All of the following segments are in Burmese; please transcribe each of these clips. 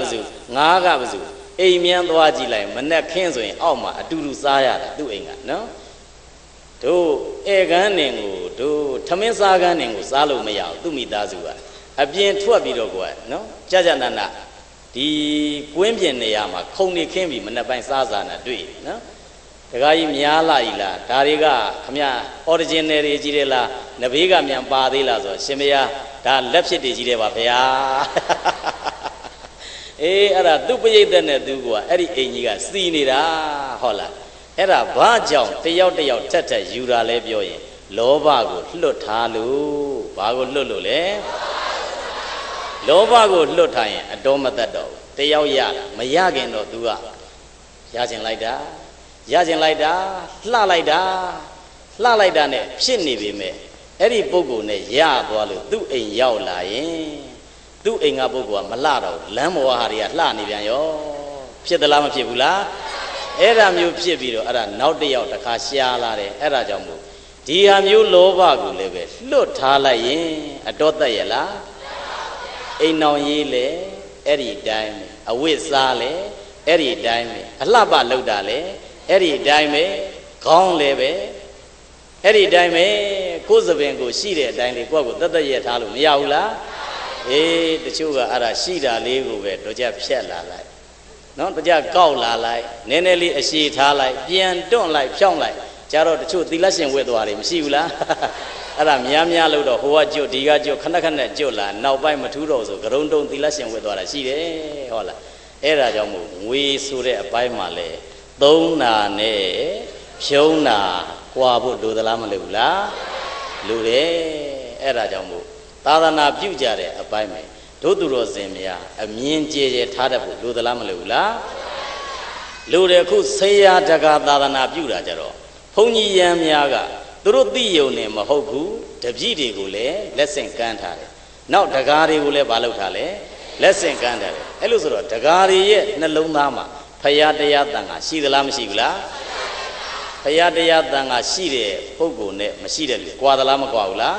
ပါစုငါးကပါစုအိမ်မြန်းသွားကြည့်လိုက်မနဲ့ခင်းဆိုရင်အောက်မှာအတူတူစားရတာသူ့အိမ်ကနော်တို့ဧကန်းနေကိုတို့ထမင်းစားကန်းနေကိုစားလို့မရဘူးသူ့မိသားစုကအပြင်ထွက်ပြီးတော့ကွာနော်ကြာကြာနာနာဒီကွင်းပြင်နေရာမှာခုံနေခင်းပြီးမနဲ့ပိုင်းစားစားနာတွေ့နော်တခါကြီးများလာ ਈ လားဒါတွေကခမအော်ရီဂျင်နယ်တွေကြီးတယ်လားနဘေးကမြန်ပါသေးလားဆိုရှင်မယားဒါလက်ဖြစ်တွေကြီးတယ်ပါဗျာ အေးအဲ့ဒါသူ့ပရိသတ်နဲ့သူကအဲ့ဒီအိမ်ကြီးကစီနေတာဟုတ်လားအဲ့ဒါဘာကြောင့်တယောက်တယောက်ထက်ထက်ယူတာလဲပြောရင် လောဘကိုလွတ်ထားလို့ဘာကိုလွတ်လို့လဲလောဘကိုလွတ်ထားရင်အတော်မတတ်တော့ဘူးတယောက်ရတာမရခင်တော့ तू ကရကျင်လိုက်တာရကျင်လိုက်တာလှလိုက်တာလှလိုက်တာနဲ့ဖြစ်နေပြီမဲ့အဲ့ဒီပုဂ္ဂိုလ်နဲ့ရသွားလို့သူ့အိမ်ရောက်လာရင် သူ့အိမ်ကပုဂ္ဂိုလ်ကမလှတော့လမ်းဘဝဟာတွေကလှနေပြန်ရောဖြစ်သလားမဖြစ်ဘူးလားအဲ့ဒါမျိုးဖြစ်ပြီးတော့အဲ့ဒါနောက်တစ်ယောက်တစ်ခါရှားလာတယ်အဲ့ဒါကြောင့်မို့ဒီဟာမျိုးလောဘကိုလည်းပဲလွတ်ထားလိုက်ရင်အတော်သက်ရလားအိမ်အောင်ရေးလေအဲ့ဒီတိုင်းအဝိစားလေအဲ့ဒီတိုင်းပဲအလှပလောက်တာလေအဲ့ဒီတိုင်းပဲခေါင်းလည်းပဲအဲ့ဒီတိုင်းပဲကိုယ်စပင်ကိုရှိတဲ့အတိုင်းလေးကိုယ့်ကိုတတ်တရထားလို့မရဘူးလား အေးတချို့ကအဲ့ဒါရှိတာလေးကိုပဲတော့ကြဖြက်လာလိုက်နော်တကြကောက်လာလိုက်နည်းနည်းလေးအရှိထားလိုက်ပြန်တွန့်လိုက်ဖြောင်းလိုက်ကြတော့တချို့သီလရှင်ဝတ်သွားတယ်မရှိဘူးလားအဲ့ဒါများများလို့တော့ဟိုကကျွတ်ဒီကကျွတ်ခဏခဏကျွတ်လာနောက်ပိုင်းမထူးတော့ဆိုဂရုံတုံသီလရှင်ဝတ်သွားတာရှိတယ်ဟုတ်လားအဲ့ဒါကြောင့်မို့ငွေဆိုတဲ့အပိုင်းမှာလဲသုံးနာနဲ့ဖြုံးနာကွာဖို့လိုသလားမလိုဘူးလားလိုတယ်အဲ့ဒါကြောင့်မို့ သာသနာပြုကြတဲ့အပိုင်းမှာတို့သူတော်စင်များအမြင်ကြည်ကြည်ထားတတ်ဖို့လိုသလားမလိုဘူးလားလိုတယ်ခုဆေးရတကသာသနာပြုတာကြတော့ဘုန်းကြီးရန်များကသူတို့သိယုံနေမဟုတ်ဘူးတပည့်တွေကိုလည်းလက်ဆင့်ကမ်းထားတယ်နောက်တကားတွေကိုလည်းမလုပ်ထားလဲလက်ဆင့်ကမ်းထားတယ်အဲ့လိုဆိုတော့တကားတွေရဲ့နှလုံးသားမှာဖရာတရားတန်ခါရှိသလားမရှိဘူးလားဖရာတရားတန်ခါရှိတဲ့ပုဂ္ဂိုလ်နဲ့မရှိတဲ့လူကွာသလားမကွာဘူးလား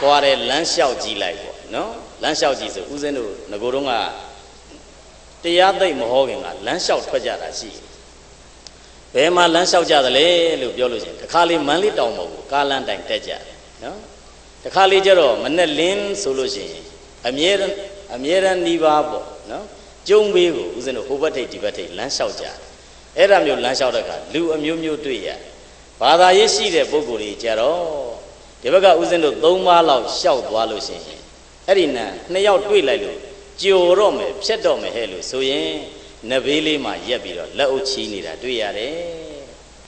ကွာတယ်လမ်းလျှောက်ကြည့်လိုက်ပေါ့နော်လမ်းလျှောက်ကြည့်ဆိုဦးဇင်းတို့ငကိုတော့ကတရားသိမ့်မဟောခင်ကလမ်းလျှောက်ထွက်ကြတာရှိဘယ်မှာလမ်းလျှောက်ကြသလဲလို့ပြောလို့ရှိရင်တခါလေးမန်းလေးတောင်မဟုတ်ဘူးကားလမ်းတိုင်တက်ကြတယ်နော်တခါလေးကျတော့မနဲ့လင်းဆိုလို့ရှိရင်အမြဲအမြဲတမ်းနှီးပါပေါ့နော်ကျုံဘေးကိုဦးဇင်းတို့ဟိုဘက်ထိပ်ဒီဘက်ထိပ်လမ်းလျှောက်ကြအဲ့ဒါမျိုးလမ်းလျှောက်တဲ့အခါလူအမျိုးမျိုးတွေ့ရဘာသာရေးရှိတဲ့ပုံကိုယ်တွေကြတော့ ဒီဘက်ကဦးဇင်းတို့၃ပါးလောက်လျှောက်သွားလို့ရှိရင်အဲ့ဒီနံနှစ်ယောက်တွေ့လိုက်လို့ကြိုတော့မယ်ဖြတ်တော့မယ်ဟဲ့လို့ဆိုရင်နဘေးလေးမှာရက်ပြီးတော့လက်အုပ်ချီးနေတာတွေ့ရတယ်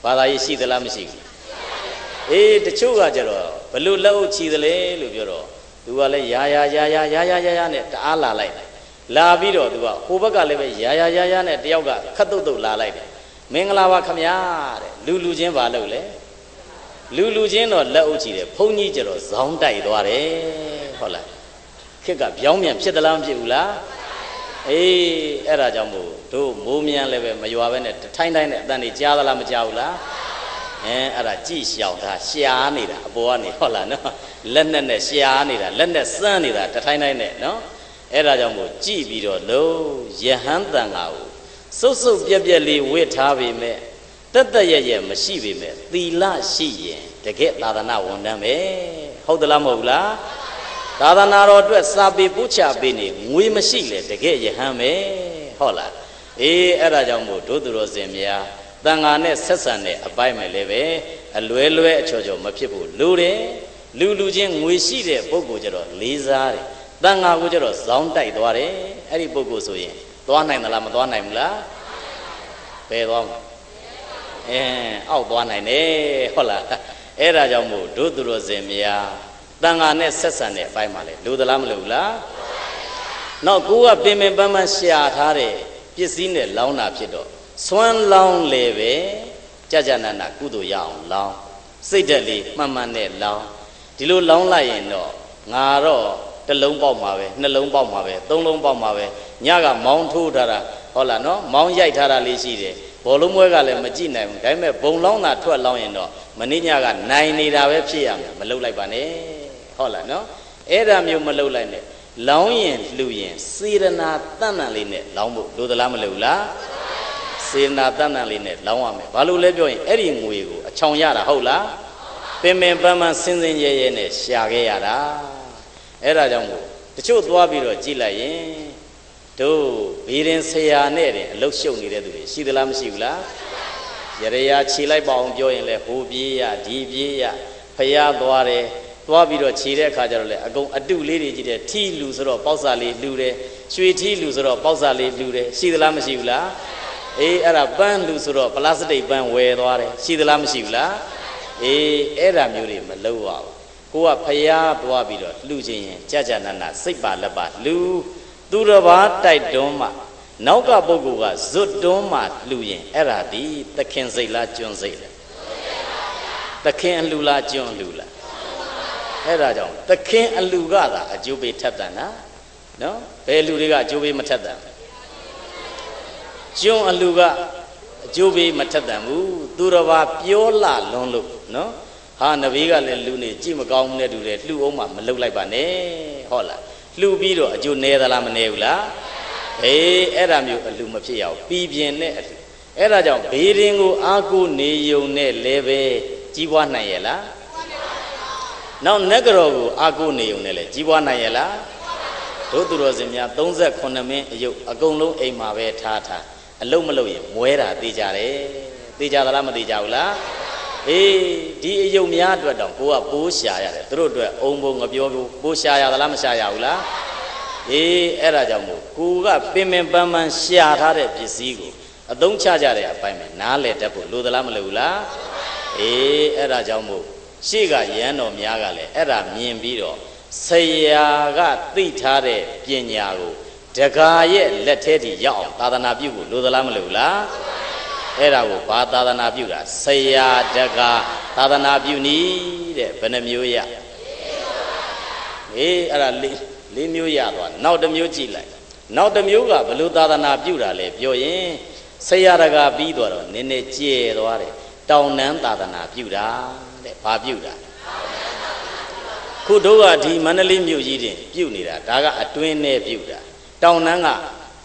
ဘာသာရေးရှိသလားမရှိဘူးအေးတချို့ကကြတော့ဘလို့လက်အုပ်ချီးသလဲလို့ပြောတော့သူကလည်းယာယာယာယာယာယာယာယာနဲ့တအားလာလိုက်လာပြီးတော့သူကဟိုဘက်ကလည်းပဲယာယာယာယာနဲ့တယောက်ကခတ်တုတ်တုတ်လာလိုက်တယ်မင်္ဂလာပါခမညာတဲ့လူလူချင်းပါလို့လေ လူလူချင်းတော့လက်အုပ်ချီတယ်ဘုန်းကြီးကျတော့ဇောင်းတိုက်သွားတယ်ဟုတ်လားခက်ကပြောင်းမြန်ဖြစ်သလားမဖြစ်ဘူးလားအေးအဲ့ဒါကြောင့်မို့တို့မိုးမြန်လည်းပဲမရွာပဲနဲ့ထိုင်းတိုင်းနဲ့အတန်တွေကြားသလားမကြားဘူးလားအဲအဲ့ဒါကြည်ရှောင်တာရှားနေတာအပေါ်ကနေဟုတ်လားနော်လက်နဲ့နဲ့ရှားနေတာလက်နဲ့စမ်းနေတာတထိုင်းတိုင်းနဲ့နော်အဲ့ဒါကြောင့်မို့ကြည်ပြီးတော့လို့ယဟန်တန်ဃာကိုစုပ်စုပ်ပြက်ပြက်လေးဝစ်ထားပေမဲ့ တက်တက်ရရမရှိပေမဲ့သီလရှိရင်တကယ်သာသနာဝန်တန်းပဲဟုတ်သလားမဟုတ်လားသာသနာတော်အတွက်စာပေပူးချပေးနေငွေမရှိလေတကယ်ယဟန်ပဲဟုတ်လားအေးအဲ့ဒါကြောင့်မို့ဒုသူတော်စင်များတန်ဃာနဲ့ဆက်ဆံတဲ့အပိုင်းမဲ့လည်းပဲအလွဲလွဲအချော်ချော်မဖြစ်ဘူးလူတယ်လူလူချင်းငွေရှိတဲ့ပုဂ္ဂိုလ်ကြတော့လေးစားတယ်တန်ဃာကိုကြတော့ဇောင်းတိုက်သွားတယ်အဲ့ဒီပုဂ္ဂိုလ်ဆိုရင်သွားနိုင်သလားမသွားနိုင်ဘူးလားဘယ်သွားမှာ အဲအောက်သွားနိုင်တယ်ဟုတ်လားအဲ့ဒါကြောင့်မို့ဒုသူတော်စင်များတန်ဃာနဲ့ဆက်ဆံတဲ့အပိုင်းမှာလေလူသလားမလူဘူးလားနောက်ကိုကပင်ပင်ပန်းပန်းရှာထားတဲ့ပစ္စည်းနဲ့လောင်းတာဖြစ်တော့စွမ်းလောင်းလေပဲကြာကြာနာနာကုသိုလ်ရအောင်လောင်းစိတ်ဓာတ်လေးမှန်မှန်နဲ့လောင်းဒီလိုလောင်းလိုက်ရင်တော့ငါတော့တစ်လုံးပေါက်မှာပဲနှလုံးပေါက်မှာပဲသုံးလုံးပေါက်မှာပဲညကမောင်းထိုးထားတာဟုတ်လားနော်မောင်းရိုက်ထားတာလေးရှိတယ် ဘောလုံးပွဲကလည်းမကြည့်နိုင်ဘူးဒါပေမဲ့ဘုံလောင်းတာထွက်လောင်းရင်တော့မင်းညကနိုင်နေတာပဲဖြစ်ရမယ်မလုပ်လိုက်ပါနဲ့ဟုတ်လားနော်အဲ့ဒါမျိုးမလုပ်လိုက်နဲ့လောင်းရင်လှူရင်စေရနာတန်တန်လေးနဲ့လောင်းဖို့လိုသလားမလိုဘူးလားစေရနာတန်တန်လေးနဲ့လောင်းရမယ်ဘာလို့လဲပြောရင်အဲ့ဒီငွေကိုအချောင်ရတာဟုတ်လားပင်ပင်ပန်းပန်းစင်စင်ရဲရဲနဲ့ရှာခဲ့ရတာအဲ့ဒါကြောင့်မို့တချို့သွားပြီးတော့ကြည်လိုက်ရင် တို့ဘေးရင်ဆရာနဲ့တင်အလုတ်ရှုပ်နေတဲ့သူတွေရှိသလားမရှိဘူးလားရရရာခြေလိုက်ပါအောင်ပြောရင်လဲဟိုပြေးရဒီပြေးရဖျားသွားတယ်သွားပြီးတော့ခြေတဲ့အခါကျတော့လေအကုန်အတုလေးတွေကြည့်တယ်ထီလူဆိုတော့ပေါက်စာလေးလှူတယ်ရွှေထီလူဆိုတော့ပေါက်စာလေးလှူတယ်ရှိသလားမရှိဘူးလားအေးအဲ့ဒါပန်းလူဆိုတော့ပလတ်စတစ်ပန်းဝယ်သွားတယ်ရှိသလားမရှိဘူးလားအေးအဲ့ဒါမျိုးတွေမလုပ်ရဘူးကိုကဖျားသွားပြီးတော့လှူခြင်းရင်ကြာကြာနာနာစိတ်ပါလက်ပါလှူ သူတစ်ပါးတိုက်တွန်းမှနောက်ကပုဂ္ဂိုလ်ကဇွတ်တွန်းမှလှူရင်အဲ့ဒါဒီသခင်စိတ်လားကျွန်းစိတ်လားသခင်အလှူလားကျွန်းလှူလားအဲ့ဒါကြောင့်သခင်အလှူကသာအကျိုးပေးထက်တန်တာနော်ဘယ်လူတွေကအကျိုးပေးမထက်တန်ကျွန်းအလှူကအကျိုးပေးမထက်တန်ဘူးသူတော်ဘာပြောလာလွန်းလို့နော်ဟာနဗီကလည်းလူနေကြည့်မကောင်းတဲ့တူတယ်လှူအောင်မှမလှုပ်လိုက်ပါနဲ့ဟုတ်လား လှူပြီးတော့အကျိုးနေသလားမနေဘူးလားအေးအဲ့ဒါမျိုးအလှူမဖြစ်ရဘူးပြည်ပြင်းတဲ့အလှူအဲ့ဒါကြောင့်ဘေးရင်ကိုအာကိုနေယုံနဲ့လဲပဲကြီးပွားနိုင်ရဲ့လားနောက်နဂရောကိုအာကိုနေုံနဲ့လဲကြီးပွားနိုင်ရဲ့လားတို့သူတော်စင်များ38မင်းအယုတ်အကုန်လုံးအိမ်မှာပဲထားထားအလုံးမလုံးရင်မွဲတာသိကြတယ်သိကြသလားမသိကြဘူးလား အေးဒီအယုတ်များအတွက်တော့ကိုကပိုးရှာရတယ်သူတို့အတွက်အုံဘုံငပြောဘူးပိုးရှာရသလားမရှာရဘူးလားအေးအဲ့ဒါကြောင့်မို့ကိုကပင်ပင်ပန်းပန်းရှာထားတဲ့ပစ္စည်းကိုအသုံးချကြတဲ့အပိုင်းမှာနားလေတတ်ဖို့လိုသလားမလိုဘူးလားအေးအဲ့ဒါကြောင့်မို့ရှေ့ကရန်တော်များကလည်းအဲ့ဒါမြင်ပြီးတော့ဆရာကသိထားတဲ့ပညာကိုတကာရဲ့လက်ထဲထိရောက်အောင်သာသနာပြုဖို့လိုသလားမလိုဘူးလား အဲ့ဒါကိုဘာသာသနာပြုတာဆရာတကာသာသနာပြုနည်းတဲ့ဘယ်နှမျိုးရအေးအဲ့ဒါလေးလေးမျိုးရသွားနောက်တစ်မျိုးကြည့်လိုက်နောက်တစ်မျိုးကဘယ်လိုသာသနာပြုတာလဲပြောရင်ဆရာတကာပြီးသွားတော့နည်းနည်းကျဲသွားတယ်တောင်နန်းသာသနာပြုတာတဲ့ဘာပြုတာခုတို့ကဒီမန္တလေးမြို့ကြီးတင်ပြုနေတာဒါကအတွင်းနဲ့ပြုတာတောင်နန်းက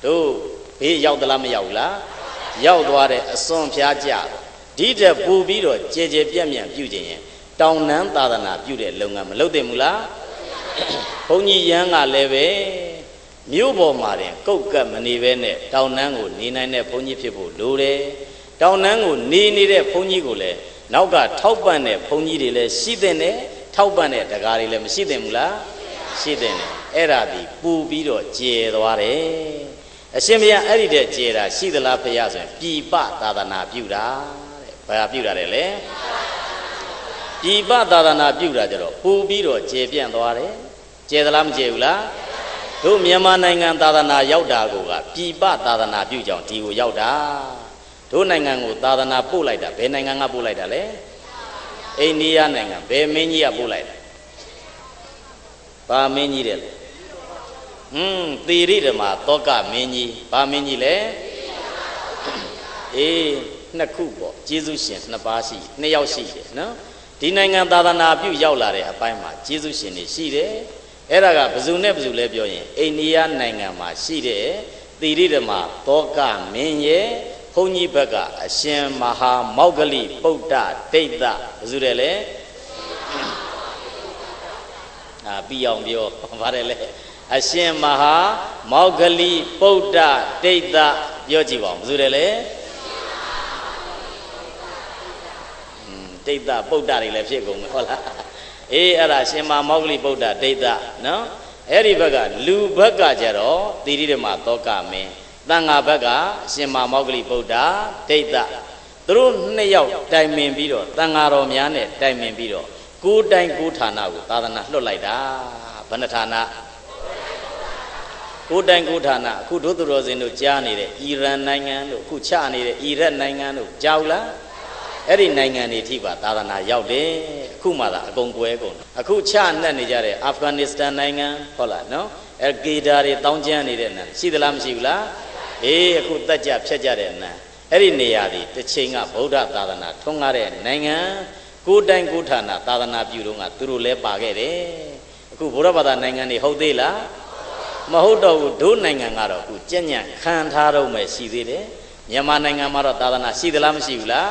တို့ဘေးရောက်သလားမရောက်ဘူးလား ရောက်သွားတဲ့အစွန်ဖျားကြဒီတက်ပူပြီးတော့ကြဲကြဲပြန့်ပြန့်ပြုခြင်းရင်တောင်နန်းသာသနာပြုတဲ့လုပ်ငန်းမလုပ်သင့်ဘူးလားဘုန်းကြီးရန်ကလည်းပဲမြို့ပေါ်မှာတင်ကုတ်ကပ်မနေပဲနဲ့တောင်နန်းကိုနေနိုင်တဲ့ဘုန်းကြီးဖြစ်ဖို့လိုတယ်တောင်နန်းကိုနေနေတဲ့ဘုန်းကြီးကိုလည်းနောက်ကထောက်ပံ့တဲ့ဘုန်းကြီးတွေလည်းရှိတဲ့နဲ့ထောက်ပံ့တဲ့ဒကာတွေလည်းမရှိသင့်ဘူးလားရှိတဲ့နဲ့အဲ့ဒါဒီပူပြီးတော့ကျေသွားတယ် အရှင်ဘုရားအဲ့ဒီတဲ့ကျေတာရှိသလားဖရာဆိုရင်ပြည်ပသာသနာပြုတာတဲ့ဘာပြုတာတယ်လဲပြည်ပသာသနာပြုတာကြတော့ပူပြီးတော့ကျေပြန့်သွားတယ်ကျေသလားမကျေဘူးလားတို့မြန်မာနိုင်ငံသာသနာရောက်တာကိုကပြည်ပသာသနာပြုကြောင်ဒီကိုရောက်တာတို့နိုင်ငံကိုသာသနာပို့လိုက်တာဘယ်နိုင်ငံကပို့လိုက်တာလဲအိန္ဒိယနိုင်ငံဘယ်မင်းကြီးကပို့လိုက်တာဘာမင်းကြီးတဲ့လဲ ဟွန်းသေရိဓမ္မာတောကမင်းကြီးဘာမင်းကြီးလဲအေးနှစ်ခုပေါ့ကျေးဇူးရှင်နှစ်ပါးရှိနှစ်ယောက်ရှိတယ်နော်ဒီနိုင်ငံသာသနာပြုရောက်လာတဲ့အပိုင်းမှာကျေးဇူးရှင်တွေရှိတယ်အဲ့ဒါကဘယ်သူနဲ့ဘယ်သူလဲပြောရင်အိန္ဒိယနိုင်ငံမှာရှိတဲ့သေရိဓမ္မာတောကမင်းရဲ့ဘုန်းကြီးဘက်ကအရှင်မဟာမောဂလိပုဒ္ဒဒိဋ္ဌဘယ်သူတဲ့လဲအာပြီးအောင်ပြောပါတယ်လေ အရှင်မဟာမောဂလိပုဒ္ဒဒိဋ္ဌပြောကြည့်ပါဦးဘယ်သူတယ်လဲဒိဋ္ဌပုဒ္ဒတွေလည်းဖြစ်ကုန်မယ်ဟုတ်လားအေးအဲ့ဒါရှင်မမောဂလိပုဒ္ဒဒိဋ္ဌနော်အဲ့ဒီဘက်ကလူဘက်ကကြတော့တိရိဓမ္မသောကမင်းတန်ဃာဘက်ကရှင်မမောဂလိပုဒ္ဒဒိဋ္ဌသူတို့နှစ်ယောက်တိုင်ပင်ပြီးတော့တန်ဃာတော်များနဲ့တိုင်ပင်ပြီးတော့ကိုယ်တိုင်ကိုယ်ဌာနကိုသာသနာလွှတ်လိုက်တာဘယ်နှဌာန ကိုယ်တိုင်ကိုယ်ဌာနအခုဒုသူတော်စင်တို့ကြားနေတဲ့အီရန်နိုင်ငံတို့အခုချနေတဲ့အီရက်နိုင်ငံတို့ကြောက်လားအဲ့ဒီနိုင်ငံတွေထိပါသာသနာရောက်တယ်အခုမှသာအကုန်ကွဲကုန်အခုချနှက်နေကြတဲ့အာဖဂန်နစ္စတန်နိုင်ငံဟုတ်လားနော်အယ်ကေဒါတွေတောင်းကျမ်းနေတဲ့နန်းရှိသလားမရှိဘူးလားအေးအခုတက်ကြဖြတ်ကြတဲ့နန်းအဲ့ဒီနေရာဒီတစ်ချိန်ကဗုဒ္ဓသာသနာထွန်းကားတဲ့နိုင်ငံကိုယ်တိုင်ကိုယ်ဌာနသာသနာပြုတော့ကသူတို့လည်းပါခဲ့တယ်အခုဗုဒ္ဓဘာသာနိုင်ငံတွေဟုတ်သေးလား မဟုတ်တော့ဘူးဒုနိုင်ငံကတော့အခုကြက်ညံ့ခံထားတော့မယ်ရှိသေးတယ်မြန်မာနိုင်ငံမှာတော့သာသနာရှိသလားမရှိဘူးလား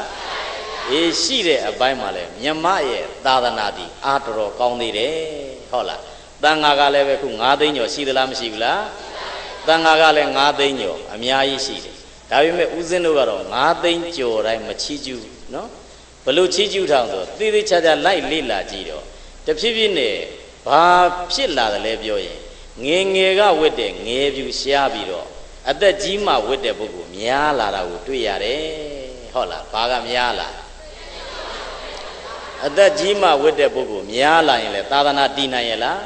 အေးရှိတဲ့အပိုင်းမှာလဲမြမရဲ့သာသနာဒီအားတော်တော်ကောင်းသေးတယ်ဟုတ်လားတန်ဃာကလည်းပဲခု9သိန်းကျော်ရှိသလားမရှိဘူးလားတန်ဃာကလည်း9သိန်းကျော်အများကြီးရှိတယ်ဒါပေမဲ့ဦးဇင်းတို့ကတော့9သိန်းကျော်တိုင်းမချီးကျူးနော်ဘလို့ချီးကျူးထောင်ဆိုသေသေးချာချာလိုက်လေ့လာကြည့်တော့တဖြည်းဖြည်းနဲ့ဘာဖြစ်လာတယ်လဲပြောရင် ငယ်ငယ်ကဝတ်တဲ့ငယ်ပြူရှားပြီးတော့အသက်ကြီးမှဝတ်တဲ့ပုဂ္ဂိုလ်များလာတာကိုတွေ့ရတယ်ဟုတ်လားဘာကများလာအသက်ကြီးမှဝတ်တဲ့ပုဂ္ဂိုလ်များလာရင်လေသာသနာတည်နိုင်ရဲ့လား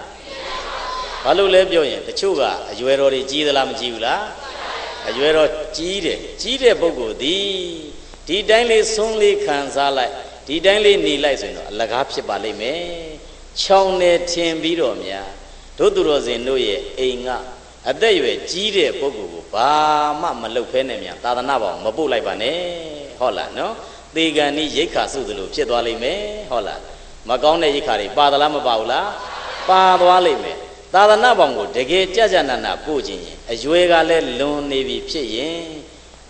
ဘာလို့လဲပြောရင်တချို့ကအရွယ်တော်တွေကြီးသလားမကြီးဘူးလားအရွယ်တော်ကြီးတယ်ကြီးတဲ့ပုဂ္ဂိုလ်ဒီဒီတိုင်းလေးဆုံးလေးခံစားလိုက်ဒီတိုင်းလေးနေလိုက်ဆိုရင်တော့အလကားဖြစ်ပါလိမ့်မယ်ချောင်းနေထင်ပြီးတော့များ တို့သူတော်စင်တို့ရဲ့အိမ်ကအသက်အရွယ်ကြီးတဲ့ပုဂ္ဂိုလ်ကိုဘာမှမလုပ်ဖဲနဲ့များသာသနာပေါင်းမပုတ်လိုက်ပါနဲ့ဟုတ်လားနော်သေကံဤရိတ်ခါစုသလိုဖြစ်သွားလိမ့်မယ်ဟုတ်လားမကောင်းတဲ့ရိတ်ခါတွေပါသလားမပါဘူးလားပါသွားလိမ့်မယ်သာသနာပေါင်းကိုတကယ်ကြကြနာနာပို့ခြင်းရင်အရွယ်ကလည်းလွန်နေပြီဖြစ်ရင်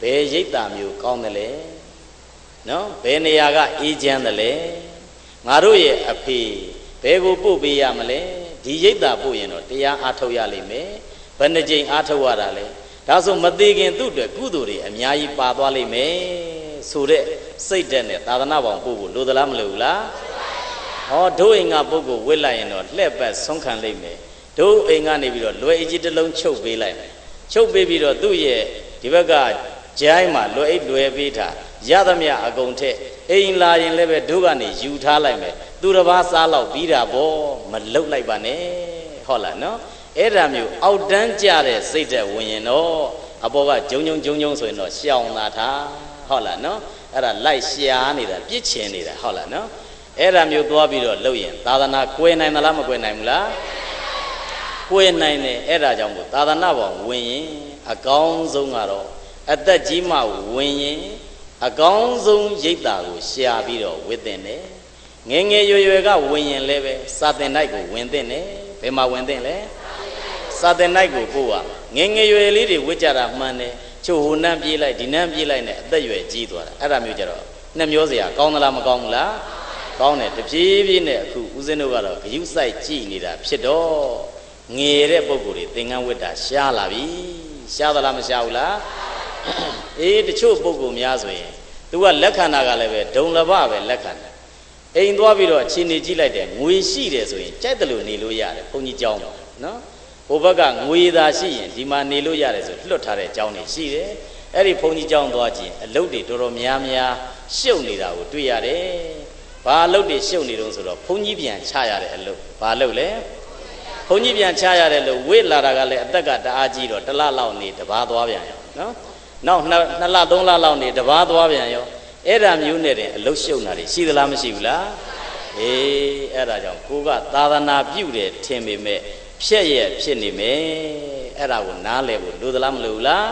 ဘယ်ရိတ်တာမျိုးကောင်းတယ်လဲနော်ဘယ်နေရာကအေးချမ်းတယ်လဲငါတို့ရဲ့အဖေဘယ်ကိုပို့ပေးရမလဲ ဒီရိတ်တာပို့ရင်တော့တရားအားထုတ်ရလိမ့်မယ်ဘယ်နှကြိမ်အားထုတ်ရတာလဲဒါဆိုမသေးခင်သူ့အတွက်ကုသိုလ်တွေအများကြီးပါသွားလိမ့်မယ်ဆိုတဲ့စိတ်တက်နဲ့သာသနာပေါင်းပို့ဖို့လိုသလားမလိုဘူးလားဟောဒုအိမ်ကပုဂ္ဂိုလ်ဝစ်လိုက်ရင်တော့လှက်ပတ်ဆုံးခံလိမ့်မယ်ဒုအိမ်ကနေပြီးတော့လွယ်အကြီးတစ်လုံးချုပ်ပေးလိုက်မယ်ချုပ်ပေးပြီးတော့သူ့ရဲ့ဒီဘက်ကဂျိုင်းမှာလွယ်အိတ်လွယ်ပေးထားရသမျှအကုန်ထက်အိမ်လာရင်လည်းပဲဒုကနေယူထားလိုက်မယ် သူတစ်ပါးစားလောက်ပြီးတာပေါ့မလုတ်လိုက်ပါနဲ့ဟုတ်လားနော်အဲ့ဒါမျိုးအောက်တန်းကြတဲ့စိတ်သက်ဝင်ရင်တော့အပေါ်ကဂျုံဂျုံဂျုံဂျုံဆိုရင်တော့ရှောင်သာထားဟုတ်လားနော်အဲ့ဒါလိုက်ရှားနေတာပြစ်ချင်နေတာဟုတ်လားနော်အဲ့ဒါမျိုးသွားပြီးတော့လုပ်ရင်သာသနာကွယ်နိုင်သလားမကွယ်နိုင်ဘူးလားကွယ်နိုင်တယ်အဲ့ဒါကြောင့်မို့သာသနာပေါ်ဝင်ရင်အကောင်းဆုံးကတော့အသက်ကြီးမှဝင်ရင်အကောင်းဆုံးရိတ်တာကိုရှာပြီးတော့ဝစ်တင်တယ် ငယ်ငယ်ရွယ်ရွယ်ကဝင်ရင်လည်းပဲစာသင်တိုက်ကိုဝင်တင်တယ်ဘယ်မှာဝင်တင်လဲစာသင်တိုက်ကိုပို့ရငယ်ငယ်ရွယ်လေးတွေဝစ်ကြတာမှန်တယ်ချို့ဟိုနှမ်းပြေးလိုက်ဒီနှမ်းပြေးလိုက်နဲ့အသက်ရွယ်ကြီးသွားတာအဲ့ဒါမျိုးကြတော့နှမျောစရာကောင်းသလားမကောင်းဘူးလားကောင်းတယ်တပြေးပြေးနဲ့အခုဦးဇင်းတို့ကတော့ဂယုစိုက်ကြည့်နေတာဖြစ်တော့ငယ်တဲ့ပုံကိုယ်တွေသင်္ကန်းဝိတ္တာရှားလာပြီရှားသလားမရှားဘူးလားအေးတချို့ပုံကိုယ်များဆိုရင် तू ကလက်ခံတာကလည်းပဲဒုံလဘပဲလက်ခံတယ် အိမ်သွားပြီးတော့အခြေအနေကြည့်လိုက်တယ်ငွေရှိတယ်ဆိုရင်ကြိုက်တယ်လို့နေလို့ရတယ်ဘုန်းကြီးကြောင်းနော်ဟိုဘက်ကငွေသာရှိရင်ဒီမှာနေလို့ရတယ်ဆိုလွတ်ထားတဲ့ကြောင်းတွေရှိတယ်အဲ့ဒီဘုန်းကြီးကြောင်းသွားကြည့်အလုပ်တွေတော်တော်များများရှုပ်နေတာကိုတွေ့ရတယ်ဘာအလုပ်တွေရှုပ်နေတုံးဆိုတော့ဘုန်းကြီးပြန်ချရတဲ့အလုပ်ဘာလုပ်လဲဘုန်းကြီးပြန်ချရတဲ့လို့ဝိလာတာကလည်းအသက်ကတအားကြီးတော့တစ်လလောက်နေတဘာသွားပြန်ရောနော်နောက်နှစ်လသုံးလလောက်နေတဘာသွားပြန်ရော အဲ့ဒါမျိုးနဲ့တင်အလုရှုံတာတွေရှိသလားမရှိဘူးလားအေးအဲ့ဒါကြောင့်ကိုကသာသနာပြုတယ်ထင်ပေမဲ့ဖြက်ရဲ့ဖြစ်နေမယ်အဲ့ဒါကိုနားလဲဖို့လိုသလားမလိုဘူးလား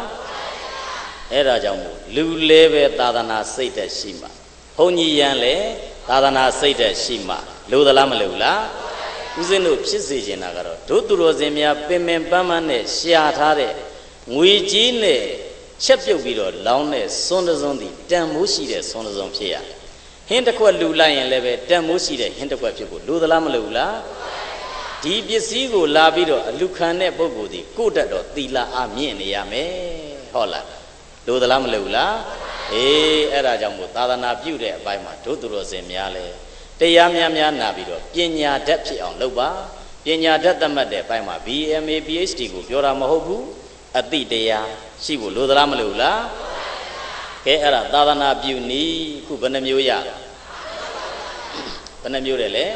အဲ့ဒါကြောင့်မို့လူလဲပဲသာသနာစိတ်သက်ရှိမှာဘုန်းကြီးရန်လဲသာသနာစိတ်သက်ရှိမှာလိုသလားမလိုဘူးလားဦးဇင်းတို့ဖြစ်စေချင်တာကတော့ဒုသူတော်စင်များပင်ပင်ပန်းပန်းနဲ့ရှာထားတဲ့ငွေကြီးနဲ့ ချက်ပြုတ်ပြီးတော့လောင်းတဲ့စွန်းတစွန်းသည်တန်မိုးရှိတဲ့စွန်းတစွန်းဖြစ်ရဟင်းတစ်ခွက်လူလိုက်ရင်လည်းပဲတန်မိုးရှိတဲ့ဟင်းတစ်ခွက်ဖြစ်ဖို့လိုသလားမလိုဘူးလားဒီပစ္စည်းကိုလာပြီးတော့အလူခံတဲ့ပုဂ္ဂိုလ်ဒီကိုယ့်တက်တော့သီလာအမြင့်နေရမယ်ဟုတ်လားလိုသလားမလိုဘူးလားအေးအဲ့ဒါကြောင့်မို့သာသနာပြုတဲ့အပိုင်းမှာဒုသူတော်စင်များလဲတရားများများနာပြီးတော့ပညာတတ်ဖြစ်အောင်လုပ်ပါပညာတတ်သတ်မှတ်တဲ့အပိုင်းမှာ BMA PhD ကိုပြောတာမဟုတ်ဘူးအတိတရား ရှိဖို့လိုသလားမလိုဘူးလားကဲအဲ့ဒါသာသနာပြုနည်းခုဘယ်နှမျိုးရလဲဘယ်နှမျိုးတယ်လဲ